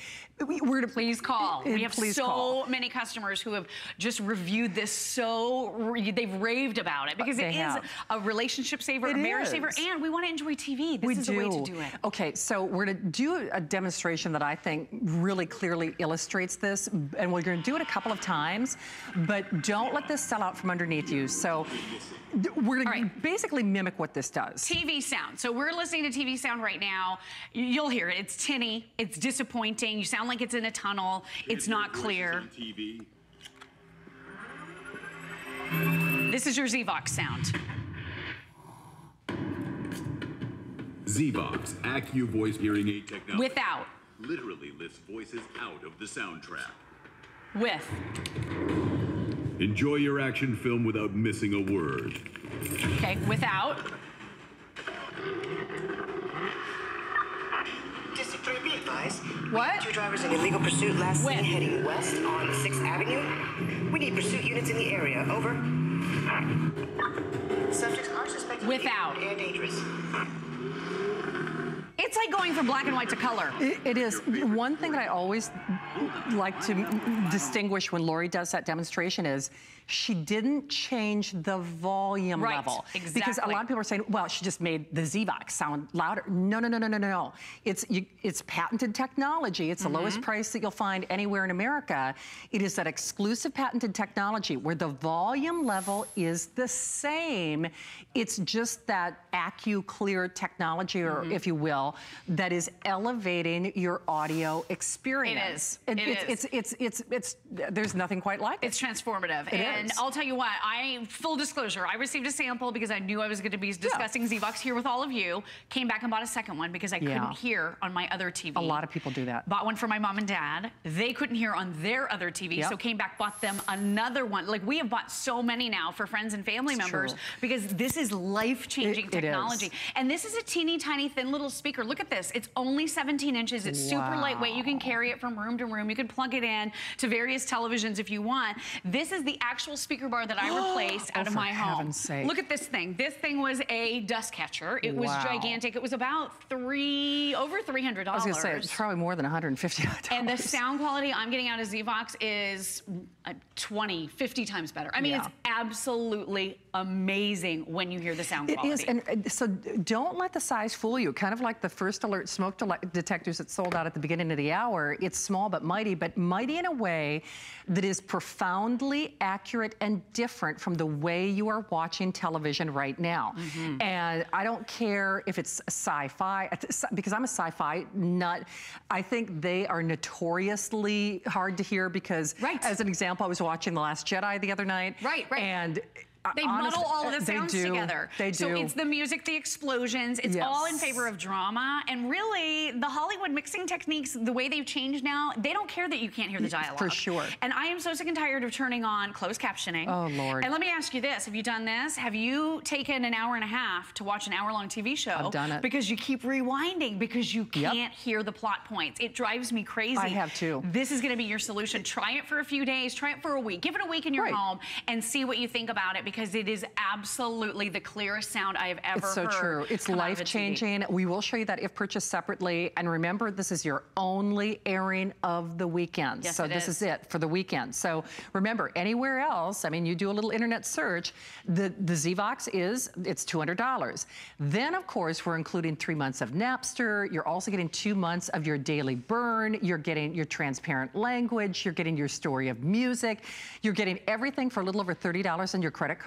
we're to Please call. Uh, We have so call. many customers who have just reviewed this so, they've raved about it because They it is have. a relationship saver, It a marriage saver, and we want to enjoy TV. This we is do. a way to do it. Okay, so we're gonna do a demonstration that I think really clearly illustrates this, and we're gonna do it a couple of times, but don't let this sell out from underneath you. So we're gonna basically mimic what this does. TV sound. So we're listening to TV sound right now. You'll hear it. It's tinny. It's disappointing. You sound like it's in a tunnel. It's not clear. TV. This is your Zvox sound. Zvox AccuVoice hearing aid technology. Without. Literally lifts voices out of the soundtrack. With. Enjoy your action film without missing a word. Okay, without. District 3, be advised. What? Two drivers in illegal pursuit last When? seen heading west on 6th Avenue. We need pursuit units in the area. Over. Subjects are suspected to be Without. and dangerous. It's like going from black and white to color. It, it is. One thing that I always like to distinguish when Lori does that demonstration is she didn't change the volume Right, level. Because a lot of people are saying, well, she just made the Zvox sound louder. No, no, no, no, no, no, no. It's, you, it's patented technology. It's the Mm-hmm. lowest price that you'll find anywhere in America. It is that exclusive patented technology where the volume level is the same. It's just that Accu Clear technology, or Mm-hmm. if you will, that is elevating your audio experience. It is. It it's, is. It's, it's, it's, it's, there's nothing quite like it. It's transformative. It and is. I'll tell you what, I full disclosure, I received a sample because I knew I was going to be discussing Zvox here with all of you. Came back and bought a second one because I Yeah. couldn't hear on my other TV. A lot of people do that. Bought one for my mom and dad. They couldn't hear on their other TV, Yep. so came back, bought them another one. Like we have bought so many now for friends and family It's members true. because this is life-changing It- it is. technology. And this is a teeny tiny thin little speaker. Look at this. It's only 17 inches. It's super lightweight. You can carry it from room to room. You can plug it in to various televisions if you want. This is the actual speaker bar that I replaced Oh, out of my home. sake. Look at this thing. This thing was a dust catcher. It was Wow. gigantic. It was about three, over $300. I was going to say, it's probably more than $150. And the sound quality I'm getting out of Zvox is uh, 20, 50 times better. I mean, Yeah. it's absolutely amazing when you hear the sound It quality. is, and uh, so don't let the size fool you. Kind of like the first alert smoke detectors that sold out at the beginning of the hour. It's small but mighty, but mighty in a way that is profoundly accurate and different from the way you are watching television right now. Mm-hmm. And I don't care if it's sci-fi, because I'm a sci-fi nut. I think they are notoriously hard to hear because, Right. as an example, I was watching The Last Jedi the other night. Right, right. And They honest- muddle all of the they sounds do. together. They do. So it's the music, the explosions. It's all in favor of drama. And really, the Hollywood mixing techniques, the way they've changed now, they don't care that you can't hear the dialogue. For sure. And I am so sick and tired of turning on closed captioning. Oh, Lord. And let me ask you this: Have you done this? Have you taken an hour and a half to watch an hour-long TV show? I've done it. Because you keep rewinding because you can't hear the plot points. It drives me crazy. I have too. This is going to be your solution. Try it for a few days. Try it for a week. Give it a week in your Right. home and see what you think about it because it is absolutely the clearest sound I have ever It's so heard. true. It's come out of a life TV. changing. We will show you that if purchased separately. And remember, this is your only airing of the weekend. Yes, so this is. is it for the weekend. So remember, anywhere else, I mean, you do a little internet search, the, the Zvox is, it's $200. Then, of course, we're including three months of Napster. You're also getting two months of your daily burn. You're getting your transparent language. You're getting your story of music. You're getting everything for a little over $30 on your credit card.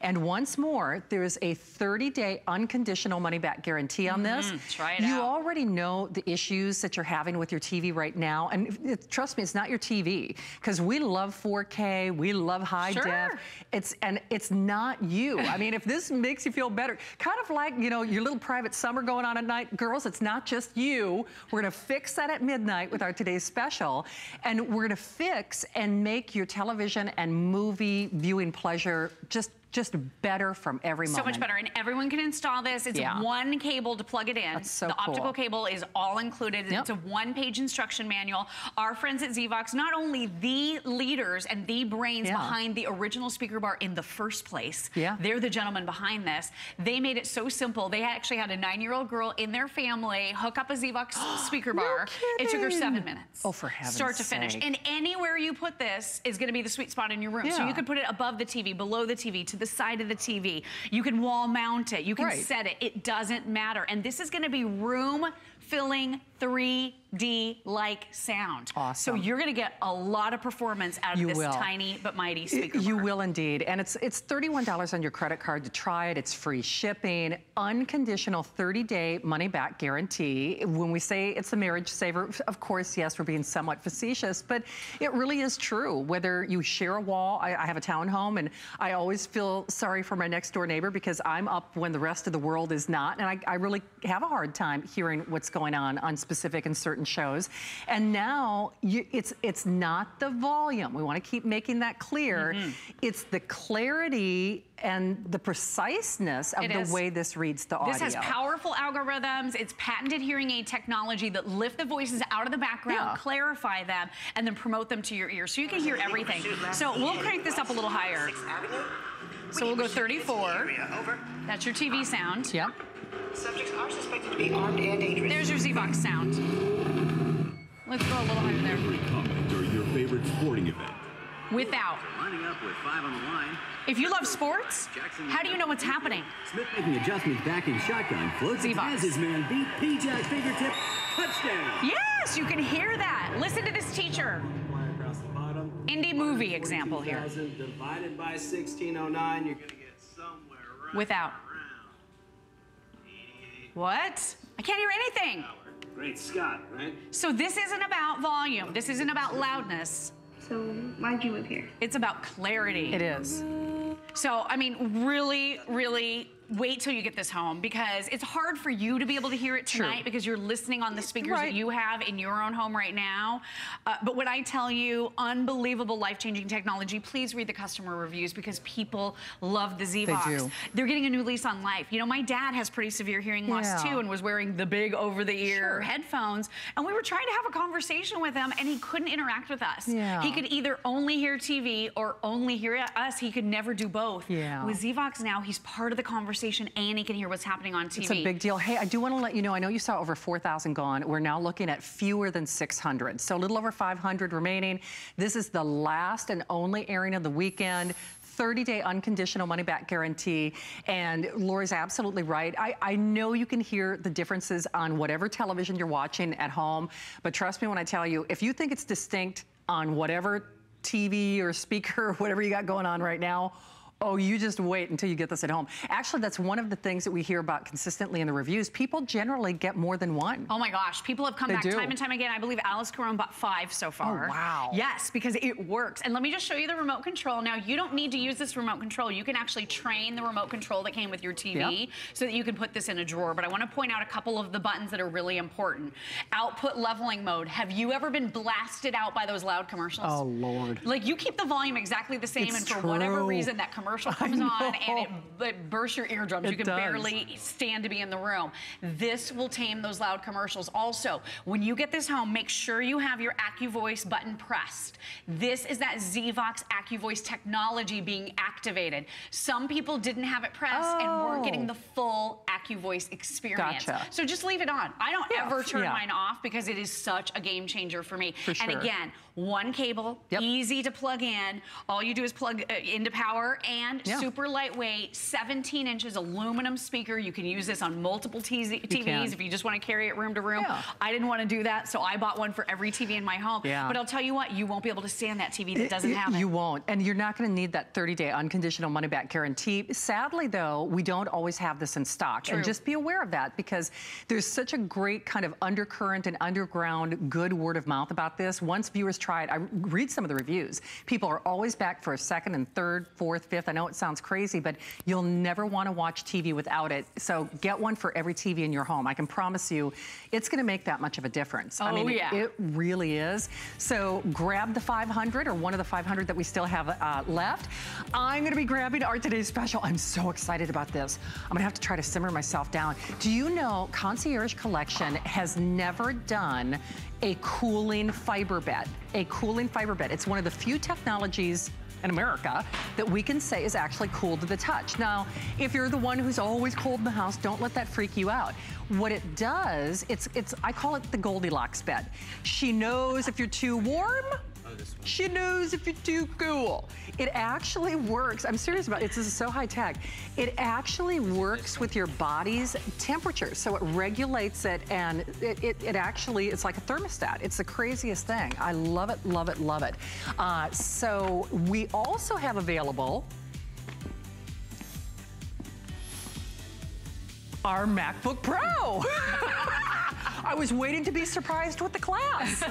And once more, there's a 30-day unconditional money-back guarantee on this. Mhm, try it you out. already know the issues that you're having with your TV right now. And it, trust me, it's not your TV because we love 4K, we love high Sure. def. It's and it's not you. I mean, if this makes you feel better, kind of like, you know, your little private summer going on at night, girls, it's not just you. We're gonna fix that at midnight with our today's special. And we're gonna fix and make your television and movie viewing pleasure just just better from every So moment. much better. And everyone can install this. It's Yeah. one cable to plug it in. That's so the cool. optical cable is all included. Yep. It's a one-page instruction manual. Our friends at Zvox, not only the leaders and the brains Yeah. behind the original speaker bar in the first place, Yeah. they're the gentlemen behind this. They made it so simple. They actually had a nine-year-old girl in their family hook up a Zvox speaker bar. It took her seven minutes. Oh, for heaven's Start to finish. sake. And anywhere you put this is going to be the sweet spot in your room. Yeah. So you could put it above the TV, below the TV, to the side of the TV. You can wall mount it. You can Right. set it. It doesn't matter. And this is going to be room filling three 3D-like sound. Awesome. So you're gonna get a lot of performance out of You this will. tiny but mighty speaker. You bar. will indeed. And it's it's $31 on your credit card to try it. It's free shipping, unconditional 30-day money-back guarantee. When we say it's a marriage saver, of course, yes, we're being somewhat facetious, but it really is true. Whether you share a wall, I, I have a townhome, and I always feel sorry for my next door neighbor because I'm up when the rest of the world is not, and I, I really have a hard time hearing what's going on on specific and certain shows. And now you, it's it's not the volume. We want to keep making that clear. Mm-hmm. It's the clarity and the preciseness of It the is. way this reads the audio. This has powerful algorithms. It's patented hearing aid technology that lift the voices out of the background, Yeah. clarify them, and then promote them to your ear so you can hear everything. So we'll crank this up a little higher. So we'll go 34. That's your TV sound. Yep. Subjects are suspected to be armed and dangerous. There's your Zvox sound. Let's go a little higher there. Every comment or your favorite sporting event. Without. Lining up with five on the line. If you love sports, how do you know what's happening? Smith making adjustments back in shotgun. Floats it Zvox. as his man beat. P-Jack fingertip. Touchdown. Yes, you can hear that. Listen to this teacher. Line across the bottom. Indie movie example here. Divided by 1609, you're gonna get somewhere right Without. Around What? I can't hear anything. Great Scott, right? So this isn't about volume. This isn't about loudness. So why'd you move here? It's about clarity. It is. So, I mean, really, really wait till you get this home because it's hard for you to be able to hear it True. tonight because you're listening on the speakers Right. that you have in your own home right now. Uh, but when I tell you unbelievable life-changing technology, please read the customer reviews because people love the Zvox. do. They're getting a new lease on life. You know, my dad has pretty severe hearing loss Yeah. too and was wearing the big over-the-ear Sure. headphones. And we were trying to have a conversation with him and he couldn't interact with us. Yeah. He could either only hear TV or only hear us. He could never do both. Yeah. With Zvox now, he's part of the conversation and he can hear what's happening on TV. It's a big deal. Hey, I do want to let you know, I know you saw over 4,000 gone. We're now looking at fewer than 600. So a little over 500 remaining. This is the last and only airing of the weekend. 30-day unconditional money-back guarantee. And Lori's absolutely right. I, I know you can hear the differences on whatever television you're watching at home, but trust me when I tell you, if you think it's distinct on whatever TV or speaker or whatever you got going on right now, Oh, you just wait until you get this at home. Actually, that's one of the things that we hear about consistently in the reviews. People generally get more than one. Oh my gosh, people have come They back do. time and time again. I believe Alice Caron bought five so far. Oh, wow. Yes, because it works. And let me just show you the remote control. Now, you don't need to use this remote control. You can actually train the remote control that came with your TV Yep. so that you can put this in a drawer. But I want to point out a couple of the buttons that are really important. Output leveling mode. Have you ever been blasted out by those loud commercials? Oh, Lord. Like you keep the volume exactly the same, It's and for whatever reason that commercial I comes on and it, it bursts your eardrums. It you can does. barely stand to be in the room. This will tame those loud commercials. Also, when you get this home, make sure you have your AccuVoice button pressed. This is that Zvox AccuVoice technology being activated. Some people didn't have it pressed and weren't Oh. getting the full AccuVoice experience. Gotcha. So just leave it on. I don't Yeah, ever turn yeah. mine off because it is such a game changer for me. For sure. And again, one cable, Yep. easy to plug in. All you do is plug uh, into power and Yeah. super lightweight, 17 inches aluminum speaker. You can use this on multiple TZ TVs can. if you just want to carry it room to room. Yeah. I didn't want to do that, so I bought one for every TV in my home. Yeah. But I'll tell you what, you won't be able to stand that TV that doesn't have it. You won't. And you're not going to need that 30-day unconditional money-back guarantee. Sadly, though, we don't always have this in stock. True. And just be aware of that because there's such a great kind of undercurrent and underground good word of mouth about this. Once viewers try it, I read some of the reviews. People are always back for a second and third, fourth, fifth. I know it sounds crazy, but you'll never want to watch TV without it. So get one for every TV in your home. I can promise you it's going to make that much of a difference. I Oh, mean, it- yeah. it really is. So grab the 500 or one of the 500 that we still have uh, left. I'm gonna be grabbing our today's special. I'm so excited about this. I'm gonna have to try to simmer myself down. Do you know Concierge Collection has never done a cooling fiber bed? A cooling fiber bed. It's one of the few technologies in America that we can say is actually cool to the touch. Now, if you're the one who's always cold in the house, don't let that freak you out. What it does, it's, it's I call it the Goldilocks bed. She knows if you're too warm She knows if you're too cool. It actually works. I'm serious about it. This is so high tech. It actually works with your body's temperature. So it regulates it and it, it, it actually, it's like a thermostat. It's the craziest thing. I love it, love it, love it. Uh, so we also have available our MacBook Pro. I was waiting to be surprised with the class.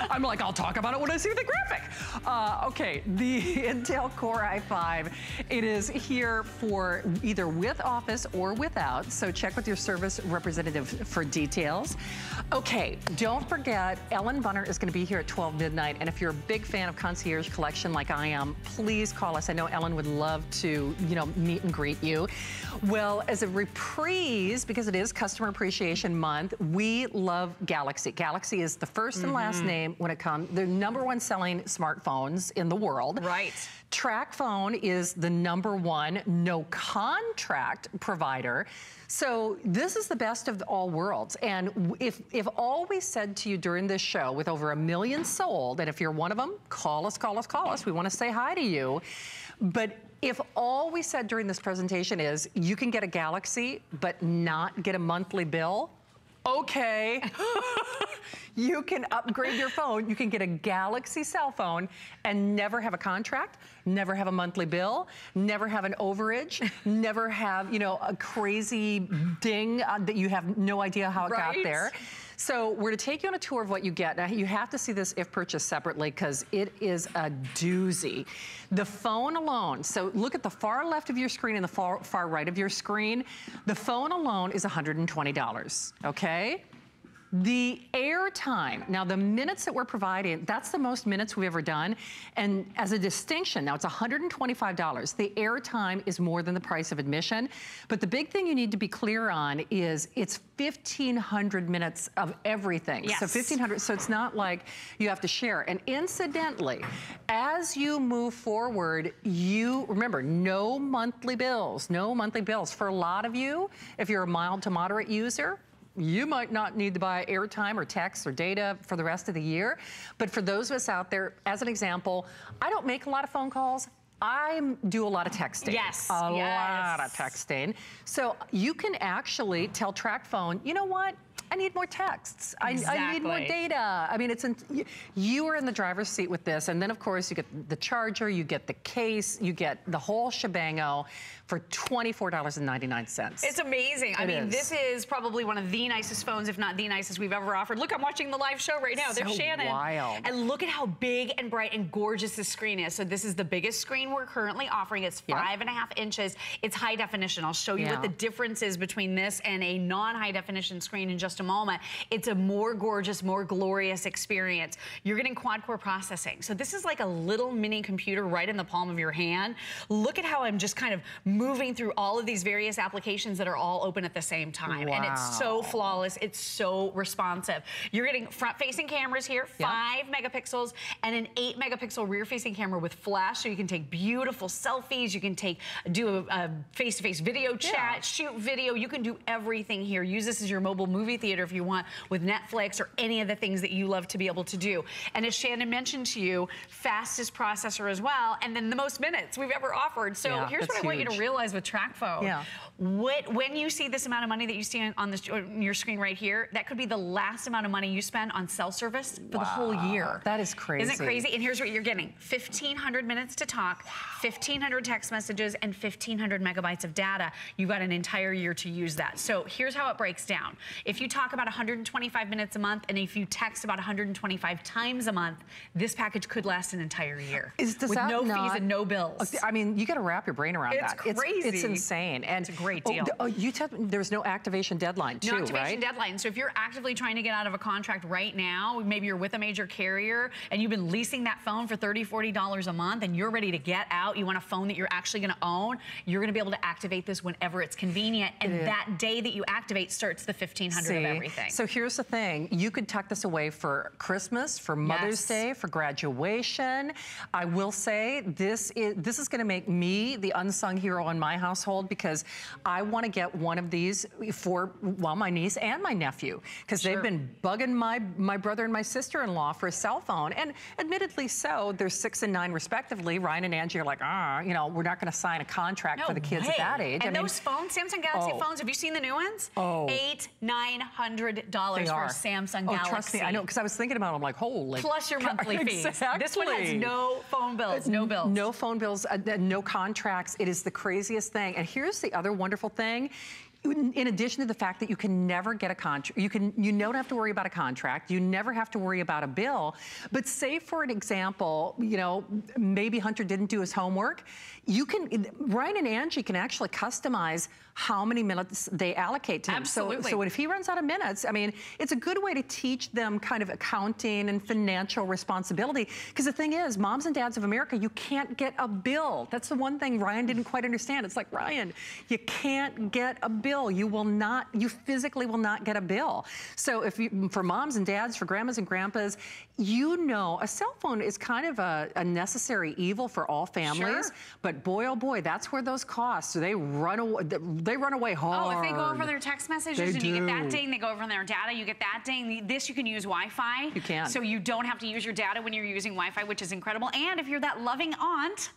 I'm like, I'll talk about it when I see the graphic. Uh, okay, the Intel Core i5, it is here for either with Office or without, so check with your service representative for details. Okay, don't forget, Ellen Bunner is gonna be here at 12 midnight, and if you're a big fan of Concierge Collection like I am, please call us. I know Ellen would love to, you know, meet and greet you. Well, as a reprise, because it is Customer Appreciation Month, we love Galaxy. Galaxy is the 1st and last Mhm. name when it comes, the number one selling smartphones in the world. Right. TracFone is the number one no contract provider. So this is the best of all worlds. And if, if all we said to you during this show with over a million sold, and if you're one of them, call us, call us, call us. We want to say hi to you. But if all we said during this presentation is you can get a Galaxy, but not get a monthly bill, okay. you can upgrade your phone. You can get a Galaxy cell phone and never have a contract, never have a monthly bill, never have an overage, never have, you know, a crazy ding uh, that you have no idea how it got Right. there. So we're to take you on a tour of what you get. Now you have to see this if purchased separately because it is a doozy. The phone alone, so look at the far left of your screen and the far, far right of your screen. The phone alone is $120, okay? The airtime, now the minutes that we're providing, that's the most minutes we've ever done. And as a distinction, now it's $125. The airtime is more than the price of admission. But the big thing you need to be clear on is it's 1,500 minutes of everything. Yes. So 1,500, so it's not like you have to share. And incidentally, as you move forward, you, remember, no monthly bills, no monthly bills. For a lot of you, if you're a mild to moderate user, you might not need to buy airtime or text or data for the rest of the year. But for those of us out there, as an example, I don't make a lot of phone calls. I do a lot of texting. Yes, A lot of texting. So you can actually tell TracFone, you know what? I need more texts. I, I need more data. I mean, it's in, you- you are in the driver's seat with this, and then of course you get the charger, you get the case, you get the whole shebango for $24.99. It's amazing. I mean, is. this is probably one of the nicest phones, if not the nicest we've ever offered. Look, I'm watching the live show right now. There's So Shannon. wild. And look at how big and bright and gorgeous this screen is. So this is the biggest screen we're currently offering. It's five and a half inches. It's high definition. I'll show you Yeah. what the difference is between this and a non-high definition screen in just a moment. It's a more gorgeous, more glorious experience. You're getting quad-core processing. So this is like a little mini computer right in the palm of your hand. Look at how I'm just kind of moving through all of these various applications that are all open at the same time. And it's so flawless. It's so responsive. You're getting front-facing cameras here, Yeah. five megapixels, and an eight megapixel rear-facing camera with flash, so you can take beautiful selfies. You can take do a, face-to-face video chat, Yeah. shoot video. You can do everything here. Use this as your mobile movie theater if you want with Netflix or any of the things that you love to be able to do. And as Shannon mentioned to you, fastest processor as well, and then the most minutes we've ever offered. So Yeah, here's what I want you to huge. Realize with TracFone. Yeah. What, when you see this amount of money that you see on, this, on your screen right here, that could be the last amount of money you spend on cell service for the whole year. That is crazy. Isn't it crazy? And here's what you're getting. 1,500 minutes to talk, 1,500 text messages, and 1,500 megabytes of data. You got an entire year to use that. So here's how it breaks down. If you talk about 125 minutes a month, and if you text about 125 times a month, this package could last an entire year. Is, with no fees and no bills. I mean, you got to wrap your brain around It's that. It's crazy. insane, and It's a great Oh, deal. th- Oh, you said there's no activation deadline too, No activation right? deadline. So if you're actively trying to get out of a contract right now, maybe you're with a major carrier and you've been leasing that phone for $30, $40 a month and you're ready to get out, you want a phone that you're actually gonna own, you're gonna be able to activate this whenever it's convenient. And is. that day that you activate starts the 1500 a See, of everything. So here's the thing. You could tuck this away for Christmas, for Mother's Yes. Day, for graduation. I will say this is this is going to make me the unsung hero in my household because I want to get one of these for well my niece and my nephew because Sure. they've been bugging my my brother and my sister-in-law for a cell phone and admittedly so they're six and nine respectively. Ryan and Angie are like ah you know we're not going to sign a contract for the kids way. at that age. And I mean, those phones, Samsung Galaxy Oh. phones, have you seen the new ones? Oh. Eight, nine hundred dollars for are. a Samsung oh, Galaxy. trust me, I know because I was thinking about. it. I'm like, holy. Plus your monthly fees. Exactly. This one has no phone bills, no bills. No phone bills, uh, no contracts. It is the craziest thing. And here's the other wonderful thing. In addition to the fact that you can never get a contract, you can you don't have to worry about a contract. You never have to worry about a bill. But say for an example, you know, maybe Hunter didn't do his homework. You can Ryan and Angie can actually customize how many minutes they allocate to him. So, Absolutely. so if he runs out of minutes, I mean, it's a good way to teach them kind of accounting and financial responsibility. Because the thing is, moms and dads of America, you can't get a bill. That's the one thing Ryan didn't quite understand. It's like, Ryan, you can't get a bill. You will not, you physically will not get a bill. So if you, for moms and dads, for grandmas and grandpas, you know, a cell phone is kind of a, a necessary evil for all families. Sure. But boy, oh boy, that's where those costs, they run away, they run away hard. Oh, if they go over their text messages They and you get that do. ding, they go over their data, you get that ding. This you can use Wi-Fi. You can. So you don't have to use your data when you're using Wi-Fi, which is incredible. And if you're that loving aunt,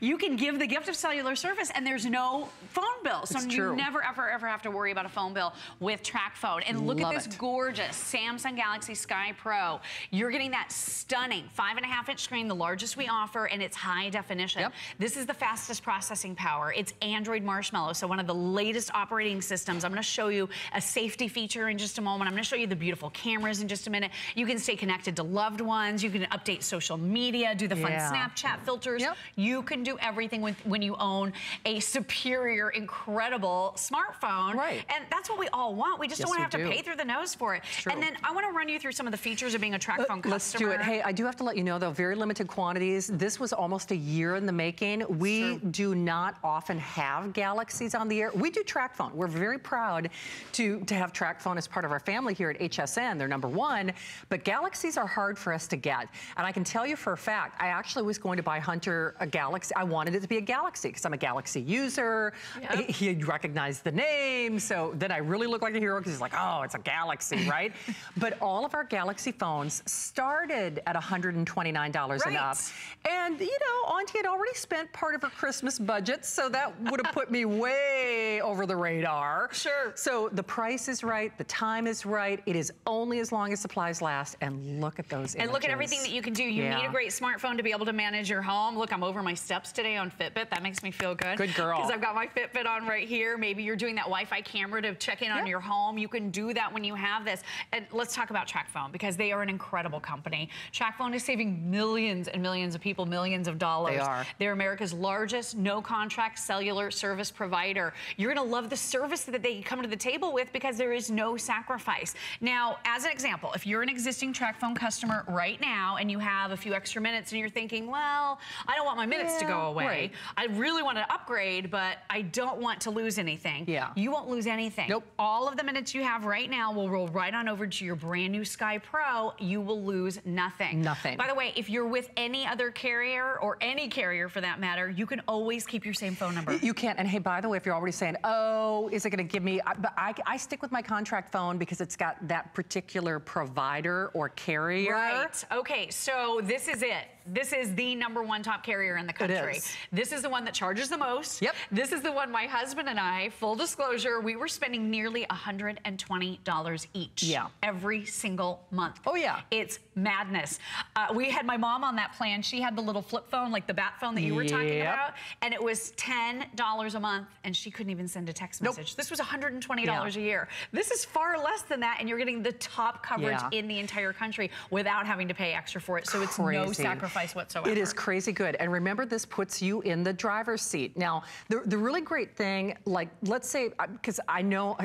you can give the gift of cellular service and there's no phone bill. So you never, ever, ever have to worry about a phone bill with TracFone. And look Love at this it. gorgeous Samsung Galaxy Sky Pro. You're getting that stunning five and a half inch screen, the largest we offer, and it's high definition. Yep. This is the fastest processing power. It's Android Marshmallow, so one of the latest operating systems. I'm gonna show you a safety feature in just a moment. I'm gonna show you the beautiful cameras in just a minute. You can stay connected to loved ones. You can update social media, do the fun Yeah. Snapchat filters. Yep. You can do everything with, when you own a superior, incredible smartphone. Right. And that's what we all want. We just Yes, don't want to have to pay through the nose for it. And then I want to run you through some of the features of being a TracFone Uh, customer. Let's do it. Hey, I do have to let you know, though, very limited quantities. This was almost a year in the making. We do not often have Galaxies on the air. We do TracFone. We're very proud to, to have TracFone as part of our family here at HSN. They're number one. But Galaxies are hard for us to get. And I can tell you for a fact, I actually was going to buy Hunter a Galaxy. I wanted it to be a Galaxy because I'm a Galaxy user. Yep. He, he recognized the name. So then I really look like a hero because he's like, oh, it's a Galaxy, right? but all of our Galaxy phones started at $129 and up. Right. And, you know, Auntie had already spent part of her Christmas budget, so that would have put me way over the radar. Sure. So the price is right, the time is right. It is only as long as supplies last. And look at those And look at everything that you can do. You Yeah. need a great smartphone to be able to manage your home. Look, I'm over my steps today on Fitbit. That makes me feel good. Good girl. Because I've got my Fitbit on right here. Maybe you're doing that Wi-Fi camera to check in on your home. You can do that when you have this. And let's talk about TracFone because they are an incredible company. TracFone is saving millions and millions of people millions of dollars. They are. They're America's largest no-contract cellular service provider. You're going to love the service that they come to the table with because there is no sacrifice. Now, as an example, if you're an existing TracFone customer right now and you have a few extra minutes and you're thinking, well, I don't want my minutes to go away. right. I really want to upgrade, but I don't want to lose anything. Yeah. You won't lose anything. Nope. All of the minutes you have right now will roll right on over to your brand new Sky Pro. You will lose nothing. Nothing. By the way, if you're with any other carrier or any carrier for that matter, you can always keep your same phone number. You can't. And hey, by the way, if you're already saying, oh, is it going to give me, I, but I, I stick with my contract phone because it's got that particular provider or carrier. Right. Okay, so this is it. This is the number one top carrier in the country. is. This is the one that charges the most. Yep. This is the one my husband and I, full disclosure, we were spending nearly $120 each. Yeah. Every single month. Oh, yeah. It's madness. Uh, we had my mom on that plan. She had the little flip phone, like the bat phone that you were talking about, and it was $10 a month, and she couldn't even send a text Nope. message. This was $120 Yeah. a year. This is far less than that, and you're getting the top coverage Yeah. in the entire country without having to pay extra for it. So it's no Crazy. sacrifice. sacrifice whatsoever. It is crazy good. And remember, this puts you in the driver's seat. Now, the, the really great thing, like, let's say, because I know,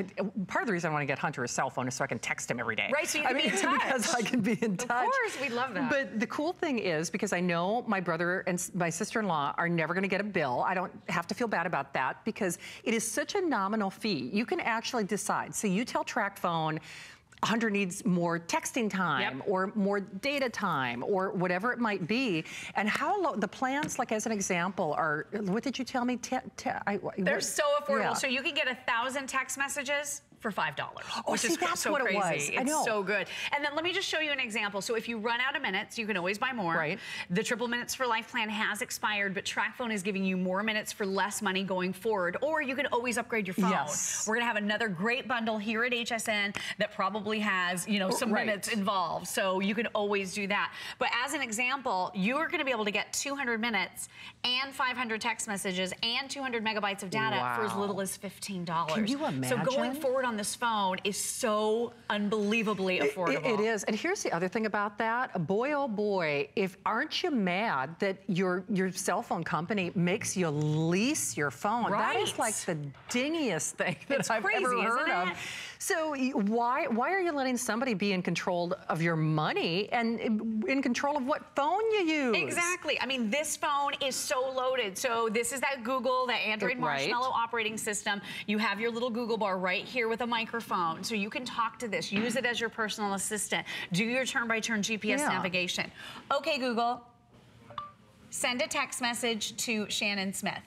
part of the reason I want to get Hunter a cell phone is so I can text him every day. Right, so you I can be mean, in touch. Because I can be in touch. Of course, we love that. But the cool thing is, because I know my brother and my sister-in-law are never going to get a bill, I don't have to feel bad about that because it is such a nominal fee. You can actually decide. So you tell TracFone, Hunter needs more texting time Yep. or more data time or whatever it might be. And how low, the plans, like as an example, are, what did you tell me? Te- I, They're what- so affordable. Yeah. So you can get a thousand text messages for five dollars. Oh, which see, is that's so what it crazy. was. I It's know. so good. And then let me just show you an example. So if you run out of minutes, you can always buy more. Right. The triple minutes for life plan has expired, but TracFone is giving you more minutes for less money going forward. Or you can always upgrade your phone. Yes. We're gonna have another great bundle here at HSN that probably has, you know, some Right. minutes involved. So you can always do that. But as an example, you're gonna be able to get 200 minutes and 500 text messages and 200 megabytes of data for as little as $15. Can you imagine? So going forward on this phone is so unbelievably affordable. It, it is. And here's the other thing about that. Boy, oh boy, if aren't you mad that your your cell phone company makes you lease your phone? That is like the dingiest thing that It's I've crazy, ever heard it? So why why are you letting somebody be in control of your money and in control of what phone you use? Exactly. I mean, this phone is so loaded. So this is that Google, that Android Right. Marshmallow operating system. You have your little Google bar right here with a microphone. So you can talk to this, use it as your personal assistant, do your turn-by-turn GPS Yeah. navigation. Okay, Google, send a text message to Shannon Smith.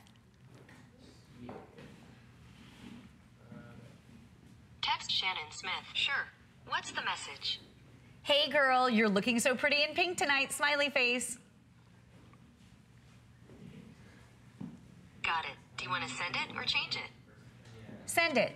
Text Shannon Smith. Sure. What's the message? Hey girl, you're looking so pretty in pink tonight, smiley face. Got it. Do you want to send it or change it? Send it.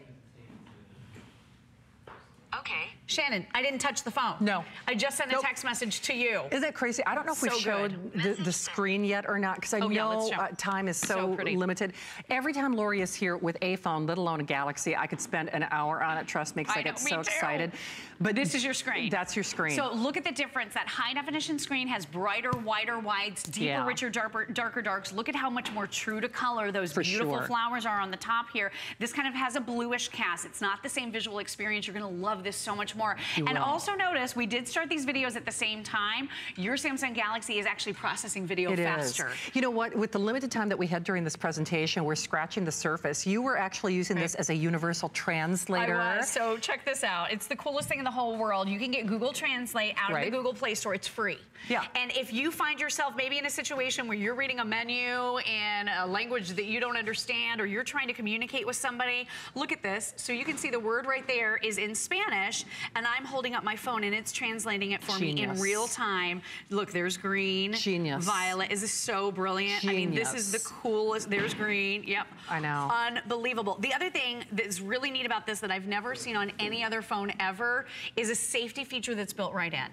Okay. Shannon, I didn't touch the phone. No. I just sent Nope. a text message to you. Isn't that crazy? I don't know if we So showed the, the screen yet or not because I Oh, know let's uh, time is So so, pretty. limited. Every time Lori is here with a phone, let alone a Galaxy, I could spend an hour on it. Trust me, because I, I get know, me so too. excited. But This is your screen. That's your screen. So look at the difference. That high definition screen has brighter, wider wides, deeper, Yeah. richer, darker, darker darks. Look at how much more true to color those For beautiful sure. flowers are on the top here. This kind of has a bluish cast. It's not the same visual experience. You're gonna love this so much more. You and will. also notice, we did start these videos at the same time. Your Samsung Galaxy is actually processing video It is. faster. You know what? With the limited time that we had during this presentation, we're scratching the surface. You were actually using this as a universal translator. I was. So check this out. It's the coolest thing in the whole world. You can get Google Translate out of the Google Play Store. It's free. Yeah. And if you find yourself maybe in a situation where you're reading a menu in a language that you don't understand or you're trying to communicate with somebody, look at this. So you can see the word right there is in Spanish and I'm holding up my phone and it's translating it for me in real time. Look, there's green. Genius. Violet. Is this so brilliant? I mean, this is the coolest. There's green. Yep. I know. Unbelievable. The other thing that's really neat about this that I've never seen on any other phone ever is a safety feature that's built right in.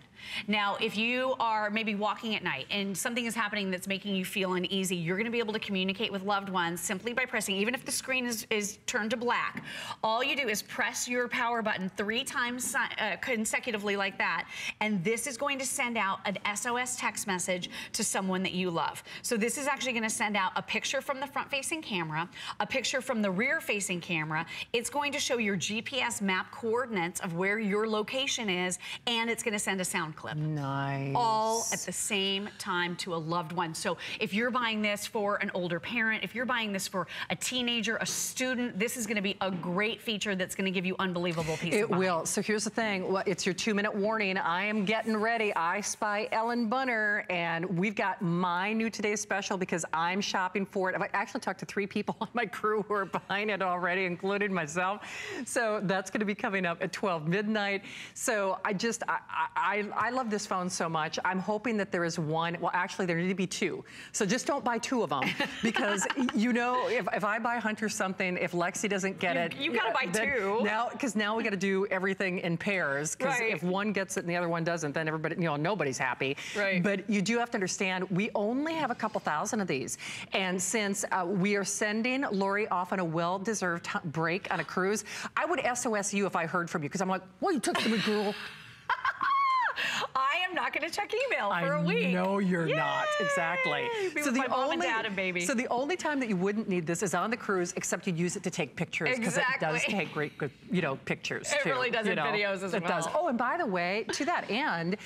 Now, if you are maybe walking at night and something is happening that's making you feel uneasy, you're going to be able to communicate with loved ones simply by pressing, even if the screen is, is turned to black, all you do is press your power button three times uh, consecutively like that, and this is going to send out an SOS text message to someone that you love. So this is actually going to send out a picture from the front-facing camera, a picture from the rear-facing camera. It's going to show your GPS map coordinates of where your location is, and it's going to send a sound clip. Nice. All at the same time to a loved one. So if you're buying this for an older parent, if you're buying this for a teenager, a student, this is going to be a great feature that's going to give you unbelievable peace It of mind. It will. So here's the thing. Well, it's your two minute warning. I am getting ready. I spy Ellen Bunner, and we've got my new today's special because I'm shopping for it. I've actually talked to three people on my crew who are buying it already, including myself. So that's going to be coming up at 12 midnight. So I just, I, I, I love this phone so much. I'm hoping that there is one. Well, actually, there need to be two. So just don't buy two of them because you know, if, if I buy Hunter something, if Lexi doesn't get You- it, you gotta buy two. Now, because now we got to do everything in pairs. Because Right. if one gets it and the other one doesn't, then everybody, you know, nobody's happy. Right. But you do have to understand, we only have a couple thousand of these, and since uh, we are sending Lori off on a well-deserved break on a cruise, I would SOS you if I heard from you because I'm like, well, you took the girl. I am not going to check email for I a week. know you're Yay! not. Exactly. Be with my mom and dad and baby. So the only time that you wouldn't need this is on the cruise, except you'd use it to take pictures because it does take great, good, you know, pictures It too. really does in videos as it does. Oh, and by the way, to that end.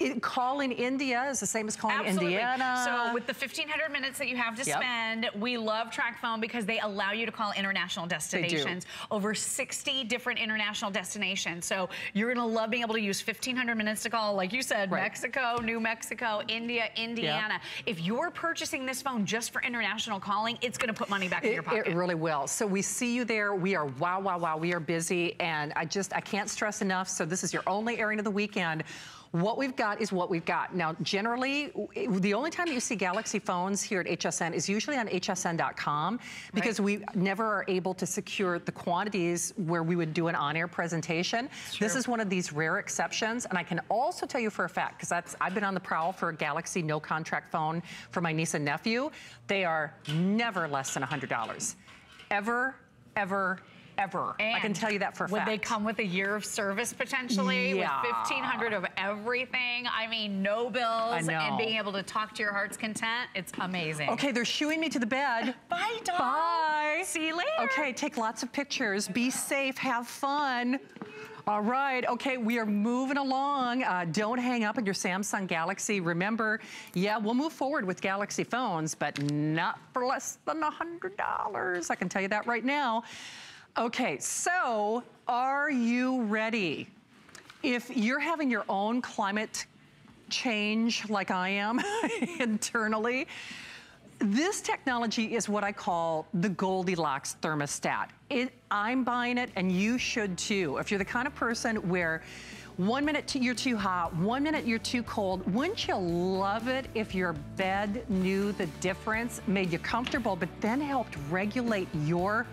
It, calling India is the same as calling Absolutely. Indiana. So with the 1,500 minutes that you have to Yep. spend, we love TracFone because they allow you to call international destinations. Over 60 different international destinations. So you're going to love being able to use 1,500 minutes to call, like you said, Right. Mexico, New Mexico, India, Indiana. If you're purchasing this phone just for international calling, it's going to put money back in your pocket. it really will. So we see you there. We are wow, wow, wow. We are busy, and I just I can't stress enough. So this is your only airing of the weekend. What we've got is what we've got. Now, generally, the only time that you see Galaxy phones here at HSN is usually on hsn.com because we never are able to secure the quantities where we would do an on-air presentation. This is one of these rare exceptions, and I can also tell you for a fact, because that's I've been on the prowl for a Galaxy no contract phone for my niece and nephew. They are never less than $100. Ever, ever, ever. I can tell you that for a Would fact. they come with a year of service potentially Yeah. with 1500 of everything? I mean, no bills and being able to talk to your heart's content. It's amazing. Okay, they're shooing me to the bed. Bye, doll. Bye. See you later. Okay, take lots of pictures. Be safe. Have fun. All right, okay, we are moving along. Uh, don't hang up on your Samsung Galaxy. Remember, yeah, we'll move forward with Galaxy phones, but not for less than $100. I can tell you that right now. Okay, so are you ready? If you're having your own climate change like I am internally, this technology is what I call the Goldilocks thermostat. It, I'm buying it and you should too. If you're the kind of person where one minute you're too hot, one minute you're too cold, wouldn't you love it if your bed knew the difference, made you comfortable, but then helped regulate your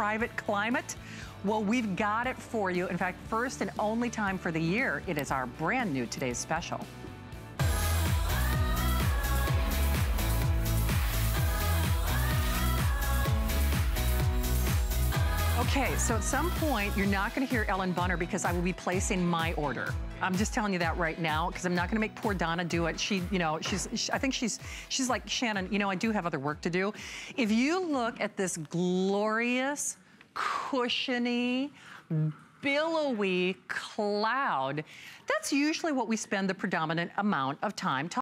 private climate? Well, we've got it for you. In fact, first and only time for the year, it is our brand new Today's Special. Okay, so at some point, you're not gonna hear Ellen Bunner because I will be placing my order. I'm just telling you that right now because I'm not gonna make poor Donna do it. She, you know, she's, she, I think she's, she's like, Shannon, you know, I do have other work to do. If you look at this glorious, cushiony, billowy cloud, that's usually what we spend the predominant amount of time talking